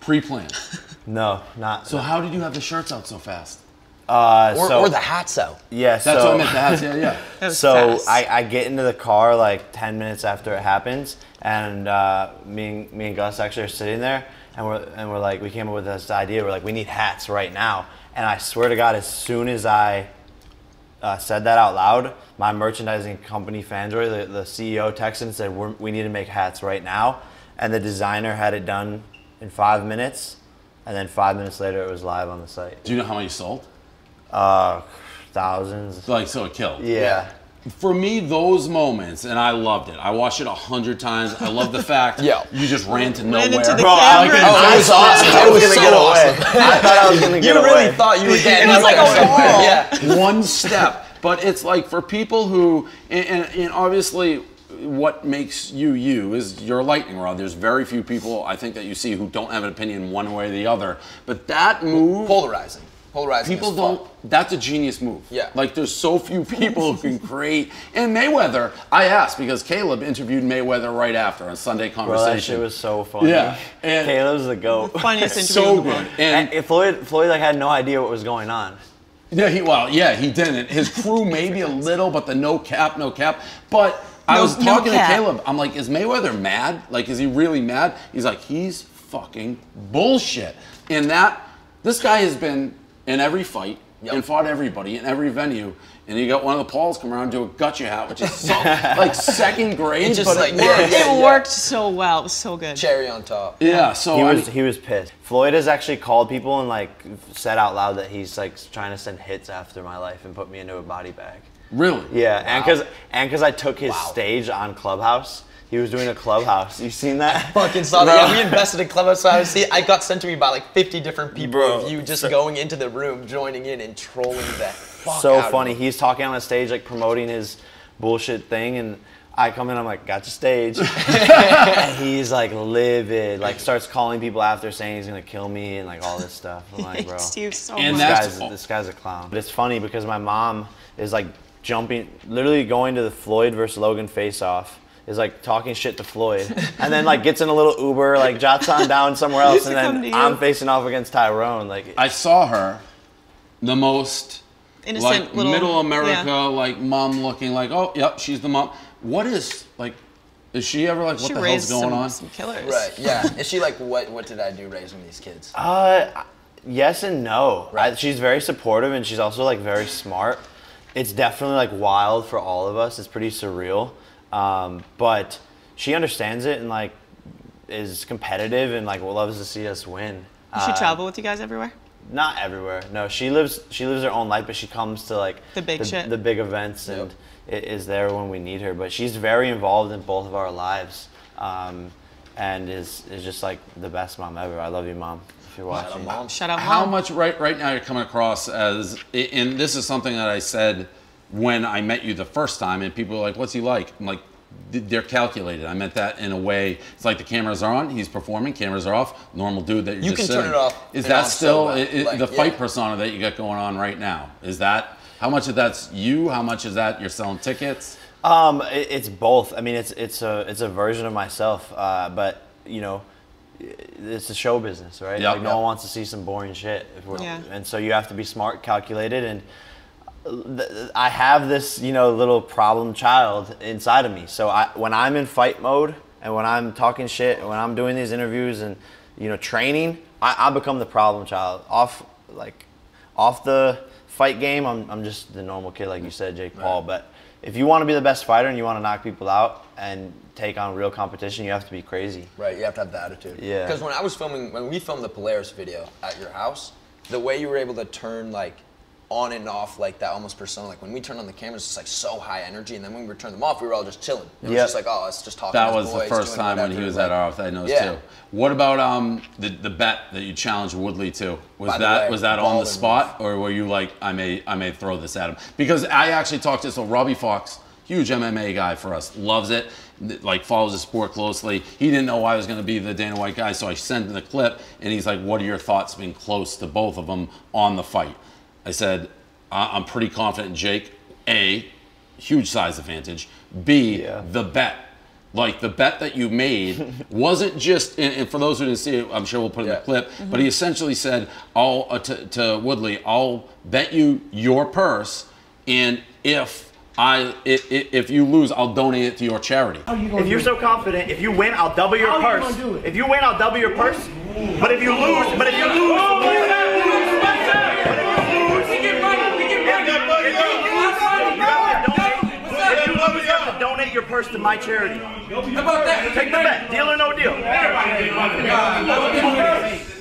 pre-planned. No, not. So how did you have the shirts out so fast? Uh, Or, so, or the hats out. Yeah, That's so, what I meant. The hats. Yeah, yeah. So. I, I get into the car like 10 minutes after it happens, and uh, me, and, me and Gus actually are sitting there, and we're, and we're like, we came up with this idea. We're like, we need hats right now. And I swear to God, as soon as I uh, said that out loud, my merchandising company, Fanjoy, the, the CEO, texted and said, we're, we need to make hats right now. And the designer had it done in five minutes, and then five minutes later, it was live on the site. Do you know how many sold? Uh, thousands. Like so, it killed. Yeah. For me, those moments, and I loved it. I watched it a hundred times. I love the fact Yo. you just ran to nowhere. Ran into the Bro, I- camera. Oh, it was awesome. I It was was gonna so get away. awesome. I thought I was gonna You get really thought you were getting It was like a somewhere. wall. Yeah. one step. But it's like for people who, and, and, and obviously, what makes you you is your lightning rod. There's very few people I think that you see who don't have an opinion one way or the other. But that move, Polarizing. Polarizing. people as don't. That's a genius move. Yeah. Like there's so few people who can create. And Mayweather, I asked because Caleb interviewed Mayweather right after on Sunday Bro, Conversation. that shit was so funny. Yeah, and- Caleb's the goat. Funniest interview so good. And And Floyd, Floyd like had no idea what was going on. Yeah, he well, yeah, he didn't. His crew maybe a little, but the no cap, no cap. But I No- was no talking to. Caleb. I'm like, is Mayweather mad? Like, is he really mad? He's like, he's fucking bullshit. And that this guy has been in every fight and fought everybody in every venue. And you got one of the Pauls come around and do a gotcha hat, which is so, like second grade, It just but like- it yeah, yeah. It worked so well. It was so good. Cherry on top. Yeah, so he I was mean- he was pissed. Floyd has actually called people and like said out loud that he's like trying to send hits after my life and put me into a body bag. really, Yeah, and because and because I took his Wow. stage on Clubhouse. He was doing a Clubhouse. You seen that? Fucking saw Bro. that. Yeah, we invested in Clubhouse. So I was see, I got sent to me by like 50 different people Bro, of you just so- going into the room, joining in, and trolling the fuck so out of funny. them. He's talking on a stage like promoting his bullshit thing, and I come in. I'm like, got your stage, and he's like livid. Like starts calling people after, saying he's gonna kill me and like all this stuff. I'm like, bro, Hates you so And much. this that's- guy's this guy's a clown. But it's funny because my mom is like jumping, literally going to the Floyd versus Logan face off. Is like talking shit to Floyd, and then like gets in a little Uber, like jots on down somewhere else, and then. I'm facing off against Tyron. Like I saw her, the most Innocent like little middle America, yeah. like mom looking like, oh, yep, she's the mom. What is like? Is she ever like, what She the hell's raised going some, on? some killers. Right. Yeah. Is she like, what? What did I do raising these kids? Uh, yes and no. Right. She's very supportive and she's also like very smart. It's definitely like wild for all of us. It's pretty surreal. Um, but she understands it and like is competitive and like loves to see us win. Does she Uh, travel with you guys everywhere? Not everywhere. No, she lives she lives her own life, but she comes to like The big shit. the big events, and i- is there when we need her. But she's very involved in both of our lives. Um, and is is just like the best mom ever. I love you, mom. If you're watching, Shut up, How Mom. much right right now you're coming across as, and this is something that I said when I met you the first time, and people were like, "What's he like?" I'm like, "They're calculated." I meant that in a way. It's like the cameras are on, he's performing, cameras are off. Normal dude that you're You just can turn it off Is that still so well. i- i- Like, the yeah. fight persona that you got going on right now? Is that how much of that's you? How much is that you're selling tickets? Um, it, it's both. I mean, it's it's a it's a version of myself, uh, but you know, it's a show business, right? Yep. Like no Yep. one wants to see some boring shit. If we're, Yeah. And so you have to be smart, calculated, and th- I have this you know little problem child inside of me. So I when I'm in fight mode and when I'm talking shit and when I'm doing these interviews and you know training, I, I become the problem child. Off like off the fight game, I'm, I'm just the normal kid, like you said, Jake Paul. But if you want to be the best fighter and you want to knock people out and take on real competition, you have to be crazy. Right, you have to have the attitude. Yeah. Because when I was filming, when we filmed the Polaris video at your house, the way you were able to turn like on and off like that almost persona, like when we turned on the cameras, it's like so high energy, and then when we turned them off, we were all just chilling. It was Yep. just like, oh, it's just talking. That as was the first doing time when he was like- at our I noticed Yeah. too. What about um the, the bet that you challenged Woodley to? Was By that way, was that on the baller spot or were you like I may I may throw this at him? Because I actually talked to so Robbie Fox, huge MMA guy for us, loves it, like follows the sport closely. He didn't know I was going to be the Dana White guy, so I sent him the clip and he's like, "What are your thoughts being close to both of them on the fight?" I said, I- "I'm pretty confident in Jake. A, huge size advantage. B, the bet." Like the bet that you made wasn't just, and, and for those who didn't see it, I'm sure we'll put it in the clip. But he essentially said, "I'll uh, to, to Woodley, I'll bet you your purse, and if I i- i- if you lose, I'll donate it to your charity." If you're so confident, if you win, I'll double your purse. If you win, I'll double your purse. But if you lose, but if you lose, if you lose, you have to donate your purse to my charity. How about that? Take the bet. Deal or no deal.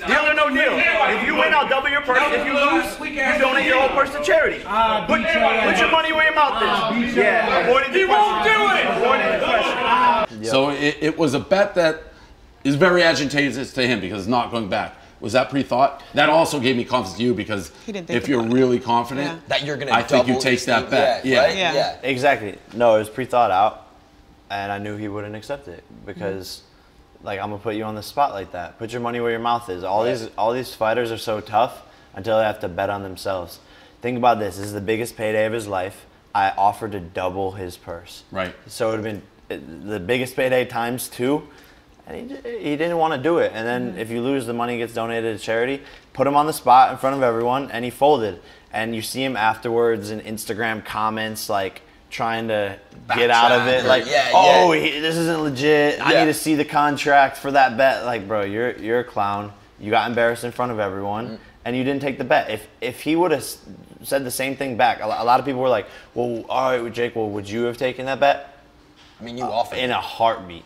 Deal or no deal. If you win, I'll double your purse. If you lose, you donate your whole purse to charity. Put, put your money where your mouth is. Yeah. Avoiding the question. Avoiding the question. So it, it was a bet that is very advantageous to him because it's not going back. Was that pre-thought? That also gave me confidence to you because He didn't think if you're about it. really confident, Yeah. That you're gonna I think you take that bet. yeah, Yeah, right? Yeah. Exactly. No, it was pre-thought out, and I knew he wouldn't accept it because, like, I'm gonna put you on the spot like that. Put your money where your mouth is. All these all these fighters are so tough until they have to bet on themselves. Think about this. This is the biggest payday of his life. I offered to double his purse. Right. So it would have been uh, the biggest payday times two. And he, he didn't want to do it. And then if you lose, the money gets donated to charity. Put him on the spot in front of everyone, and he folded. And you see him afterwards in Instagram comments, like trying to get out of it. Or- Like, yeah, oh, yeah. he, this isn't legit. I need to see the contract for that bet. Like, bro, you're you're a clown. You got embarrassed in front of everyone, Mm. and you didn't take the bet. If if he would have said the same thing back, a a lot of people were like, well, all right, Jake, well, would you have taken that bet? I mean, you offered. in a heartbeat,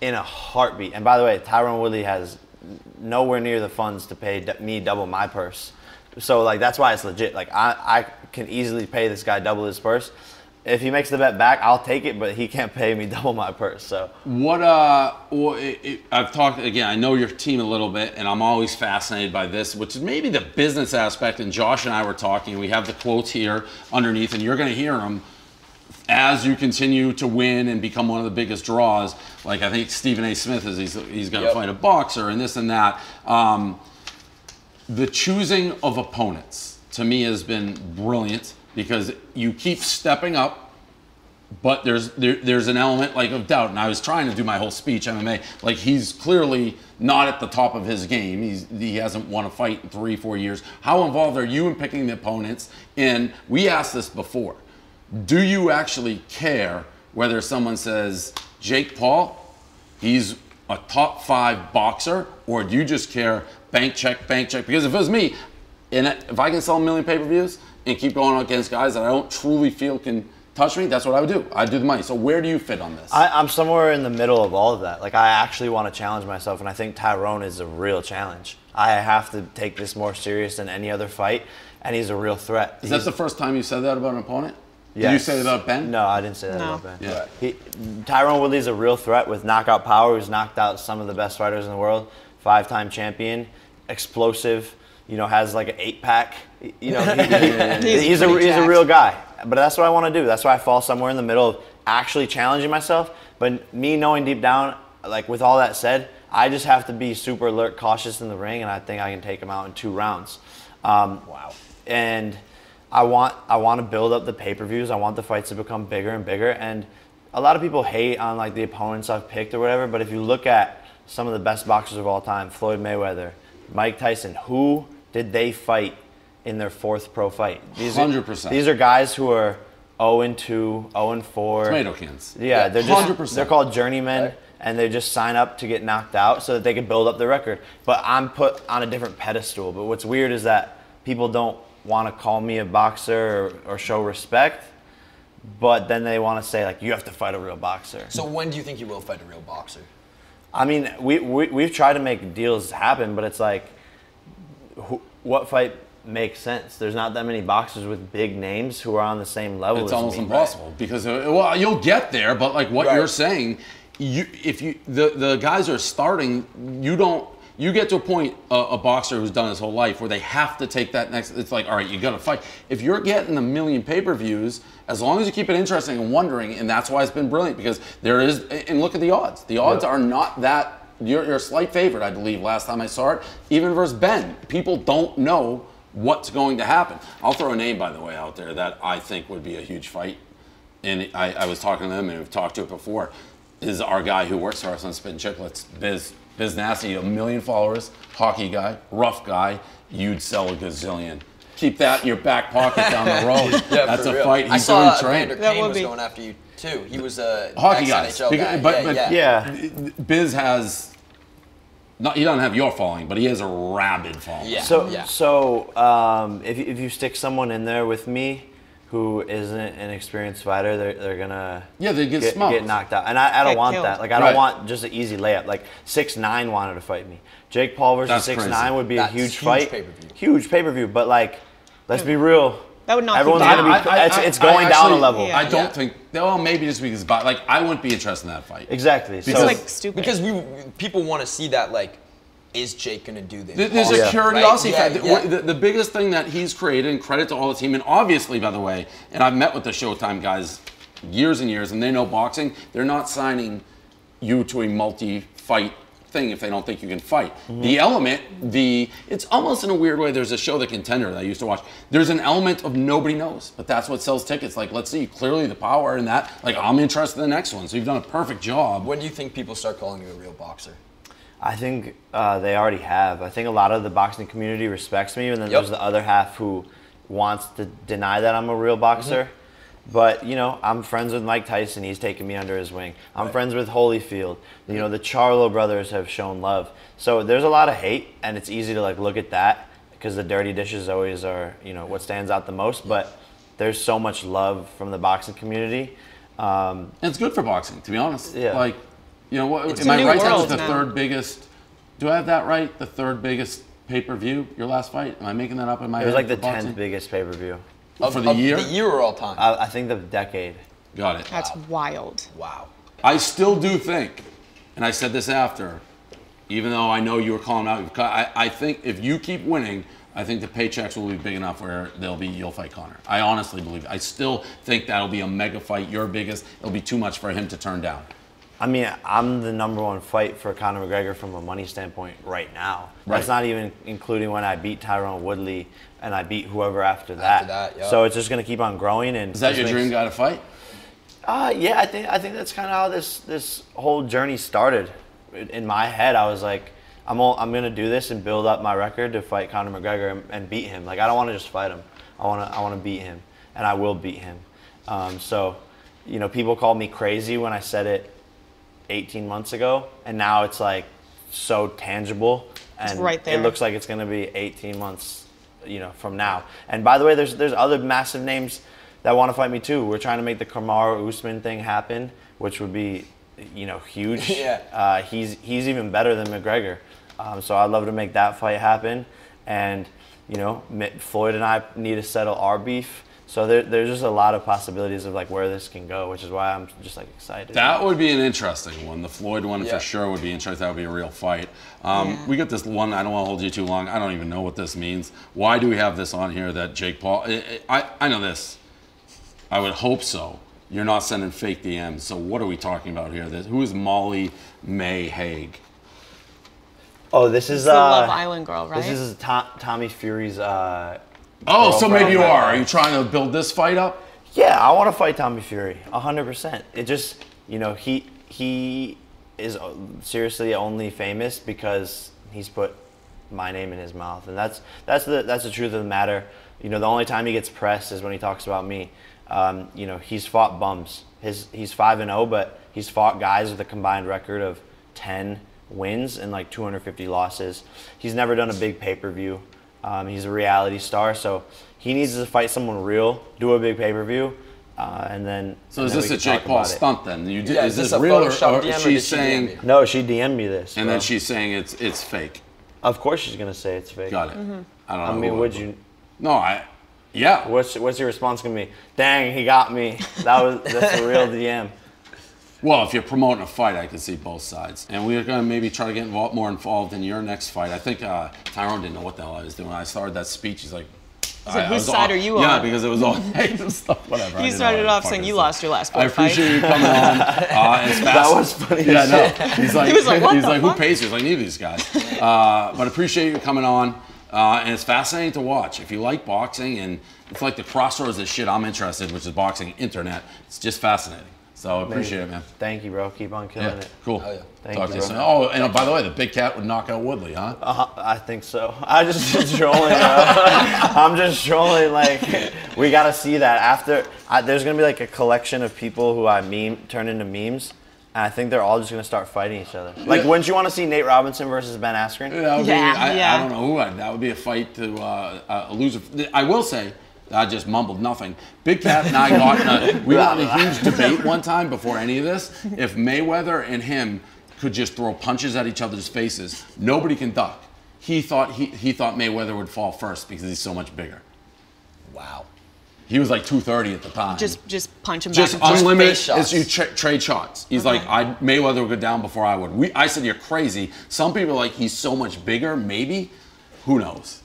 in a heartbeat. And by the way, Tyron Woodley has nowhere near the funds to pay me double my purse. So like that's why it's legit. Like I, I can easily pay this guy double his purse. If he makes the bet back, I'll take it, but he can't pay me double my purse. So What uh, well, it, it, I've talked again. I know your team a little bit, and I'm always fascinated by this, which is maybe the business aspect. And Josh and I were talking. We have the quotes here underneath, and you're going to hear them as you continue to win and become one of the biggest draws. Like I think Stephen A. Smith is he's, he's going to Yep. fight a boxer, and this and that. Um, the choosing of opponents to me has been brilliant because you keep stepping up but there's there, there's an element like of doubt and i was trying to do my whole speech mma like he's clearly not at the top of his game he's he hasn't won a fight in three four years how involved are you in picking the opponents and we asked this before do you actually care whether someone says jake paul he's a top five boxer or do you just care bank check bank check because if it was me and if i can sell a million pay-per-views and keep going against guys that i don't truly feel can touch me that's what i would do i'd do the money so where do you fit on this I, I'm somewhere in the middle of all of that. Like I actually want to challenge myself, and I think Tyron is a real challenge. I have to take this more serious than any other fight, and he's a real threat. is that the first time you said that about an opponent Did you Yes. say that about Ben? No, I didn't say that No. about Ben. Yeah. He, Tyron Woodley's a real threat with knockout power. He's knocked out some of the best fighters in the world. Five-time champion, explosive. You know, has like an eight-pack. You know, he- he- He's he's, a pretty he's a real guy. But that's what I want to do. That's why I fall somewhere in the middle of actually challenging myself. But me knowing deep down, like with all that said, I just have to be super alert, cautious in the ring, and I think I can take him out in two rounds. Um, wow. And I want I want to build up the pay-per-views. I want the fights to become bigger and bigger. And a lot of people hate on like the opponents I've picked or whatever. But if you look at some of the best boxers of all time, Floyd Mayweather, Mike Tyson, who did they fight in their fourth pro fight? These are- 100%. These are guys who are 0 and 2, 0 and 4. Tomato cans. Yeah, they're just 100%. they're called journeymen, and they just sign up to get knocked out so that they can build up their record. But I'm put on a different pedestal. But what's weird is that people don't want to call me a boxer or, or show respect, but then they want to say like you have to fight a real boxer. So when do you think you will fight a real boxer? I mean, we, we we've tried to make deals happen, but it's like, who, what fight makes sense? There's not that many boxers with big names who are on the same level. It's almost me. impossible because uh, well, you'll get there, but like what Right. you're saying, you if you the the guys are starting, you don't. You get to a point, a, a boxer who's done his whole life, where they have to take that next. It's like, all right, you got to fight. If you're getting a million pay-per-views, as long as you keep it interesting and wondering, and that's why it's been brilliant because there is. And look at the odds. The odds are not that. You're, you're a slight favorite, I believe. Last time I saw it, even versus Ben, people don't know what's going to happen. I'll throw a name, by the way, out there that I think would be a huge fight. And I, I was talking to them, and we've talked to it before. Is our guy who works for us on Spittin' Chiclets, Biz. Biz Nasty, a million followers, hockey guy, rough guy. You'd sell a gazillion. Keep that in your back pocket down the road. Yeah, That's a real. fight. I He's saw doing train. That Kane would was be- going after you too. He was a hockey guys. ex-NHL guy. But, yeah, but yeah. Biz has, not, he doesn't have your following, but he has a rabid following. Yeah. So, so um, if, if you stick someone in there with me who isn't an experienced fighter, they're, they're gonna Yeah, they get get, smoked. get knocked out. And I, I don't Get want killed. that. Like I don't Right. want just an easy layup. Like six nine wanted to fight me. Jake Paul versus That's six crazy. nine would be That's a huge, huge fight. pay-per-view. Huge pay per view. But like, let's be real. That would knock you Everyone's gonna be. I- I- it's, I- it's I going down a level. Yeah. I don't think. Well, maybe just because, but like, I wouldn't be interested in that fight. Exactly. So Because- like stupid. Because we people want to see that like, is Jake gonna do this? There's Yeah. a curiosity Right? factor. Yeah, yeah. The, the biggest thing that he's created, and credit to all the team, and obviously, by the way, and I've met with the Showtime guys years and years, and they know boxing. They're not signing you to a multi-fight thing if they don't think you can fight. Mm-hmm. The element, the it's almost in a weird way. There's a show, The Contender, that I used to watch. There's an element of nobody knows, but that's what sells tickets. Like, let's see clearly the power in that. Like, I'm interested in the next one. So you've done a perfect job. When do you think people start calling you a real boxer? I think uh, they already have. I think a lot of the boxing community respects me, and then Yep. there's the other half who wants to deny that I'm a real boxer. But you know, I'm friends with Mike Tyson. He's taken me under his wing. I'm friends with Holyfield. You know, the Charlo brothers have shown love. So there's a lot of hate, and it's easy to like look at that because the dirty dishes always are you know what stands out the most. But there's so much love from the boxing community. Um, And it's good for boxing, to be honest. Yeah. Like, you know, what, It's am a I new right? That was the now. third biggest. Do I have that right? The third biggest pay per view. Your last fight? Am I making that up in my it was head? like the for boxing? tenth biggest pay per view. Of, For the of year? The year or all time? I, I think the decade. Got it. That's wild. wow. I still do think, and I said this after, even though I know you were calling out. you've I, I think if you keep winning, I think the paychecks will be big enough where they'll be you'll fight Conor. I honestly believe. I still think that'll be a mega fight. Your biggest. It'll be too much for him to turn down. I mean, I'm the number one fight for Conor McGregor from a money standpoint right now. That's not even including when I beat Tyron Woodley and I beat whoever after that. After that, yeah. So it's just gonna keep on growing. And Is that your makes- dream guy to fight? Uh, yeah, I think I think that's kind of how this this whole journey started. In- my head, I was like, I'm all, I'm gonna do this and build up my record to fight Conor McGregor and, and beat him. Like I don't want to just fight him. I want to I want to beat him, and I will beat him. Um, so, you know, people called me crazy when I said it 18 months ago, and now it's like so tangible, and right there. it looks like it's gonna be 18 months, you know, from now. And by the way, there's there's other massive names that want to fight me too. We're trying to make the Kamaru Usman thing happen, which would be, you know, huge. Yeah. Uh, he's he's even better than McGregor, um, so I'd love to make that fight happen. And you know, Floyd and I need to settle our beef. So there, there's just a lot of possibilities of like where this can go, which is why I'm just like excited. That would be an interesting one. The Floyd one Yeah. for sure would be interesting. That would be a real fight. Um, Yeah. We got this one. I don't want to hold you too long. I don't even know what this means. Why do we have this on here that Jake Paul? I, I, I know this. I would hope so. You're not sending fake DMs. So what are we talking about here? This, who is Molly May Haig? Oh, this is It's the uh, Love Island girl, right? This is To- Tommy Fury's. Uh, Oh, so maybe you are. Are you trying to build this fight up? Yeah, I want to fight Tommy Fury, hundred percent. It just, you know, he he is uh, seriously only famous because he's put my name in his mouth, and that's that's the that's the truth of the matter. You know, the only time he gets pressed is when he talks about me. Um, you know, he's fought bums. His he's five and zero, but he's fought guys with a combined record of ten wins and like 250 losses. He's never done a big pay per view. Um, he's a reality star, so he needs to fight someone real, do a big pay per view, uh, and then. So and is then this a can Jake Paul about stunt then? You did, Yeah, is is this this a real or, or DM or is she she saying? DM? No, she DM'd me this. And bro. then she's saying it's it's fake. Of course, she's gonna say it's fake. Got it. Mm-hmm. I don't know. I mean, would you? No, I. Yeah. What's what's your response gonna be? Dang, he got me. That was that's a real DM. Well, if you're promoting a fight, I can see both sides. And we're going to maybe try to get involved, more involved in your next fight. I think uh, Tyron didn't know what the hell I was doing. I started that speech. He's like, He's like, I- I "Whose side all- are you on? Yeah, because it was all negative stuff. Whatever. I You started off saying you was. lost your last fight." I book fight. appreciate you coming on. Uh, it's That was funny Yeah, no. He's like, He was like, "What he's the like, fuck?" who pays you? He's like, neither of these guys. Uh, but appreciate you coming on. Uh, and it's fascinating to watch. If you like boxing and it's like the crossroads of shit I'm interested, in, which is boxing, internet. It's just fascinating. So I appreciate it, man. Thank you, bro. Keep on killing Yeah, it. cool. Thank Talk you, to you soon. Oh, and uh, by the way, the big cat would knock out Woodley, huh? Uh, I think so. I just been trolling. bro. I'm just trolling. Like we gotta see that after. I, there's gonna be like a collection of people who I meme turn into memes, and I think they're all just gonna start fighting each other. Like, Yeah. wouldn't you want to see Nate Robinson versus Ben Askren? That would be, I, I don't know who I'd, that would be a fight to uh, uh, a loser. I will say, I just mumbled nothing. Big Cat and I got in a, we got in a huge debate one time before any of this. If Mayweather and him could just throw punches at each other's faces, nobody can duck. He thought he, he thought Mayweather would fall first because he's so much bigger. Wow. He was like 230 at the time. Just just punch him just back. and forth. unlimited. face shots. It's you tra- trade shots. He's Okay. like, I Mayweather would go down before I would. We, I said you're crazy. Some people are like he's so much bigger. Maybe, who knows?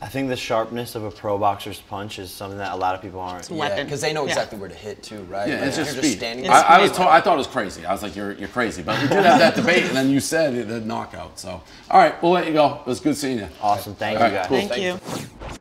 I think the sharpness of a pro boxer's punch is something that a lot of people aren't. Yeah, because they know exactly where to hit too, right? Yeah, Like, it's just you're speed. standing I, I was, to- I thought it was crazy. I was like, you're, you're crazy. But we did have that debate, and then you said it, the knockout. So, all right, we'll let you go. It was good seeing you. Awesome. Thank All you, right, guys. cool. Thank you.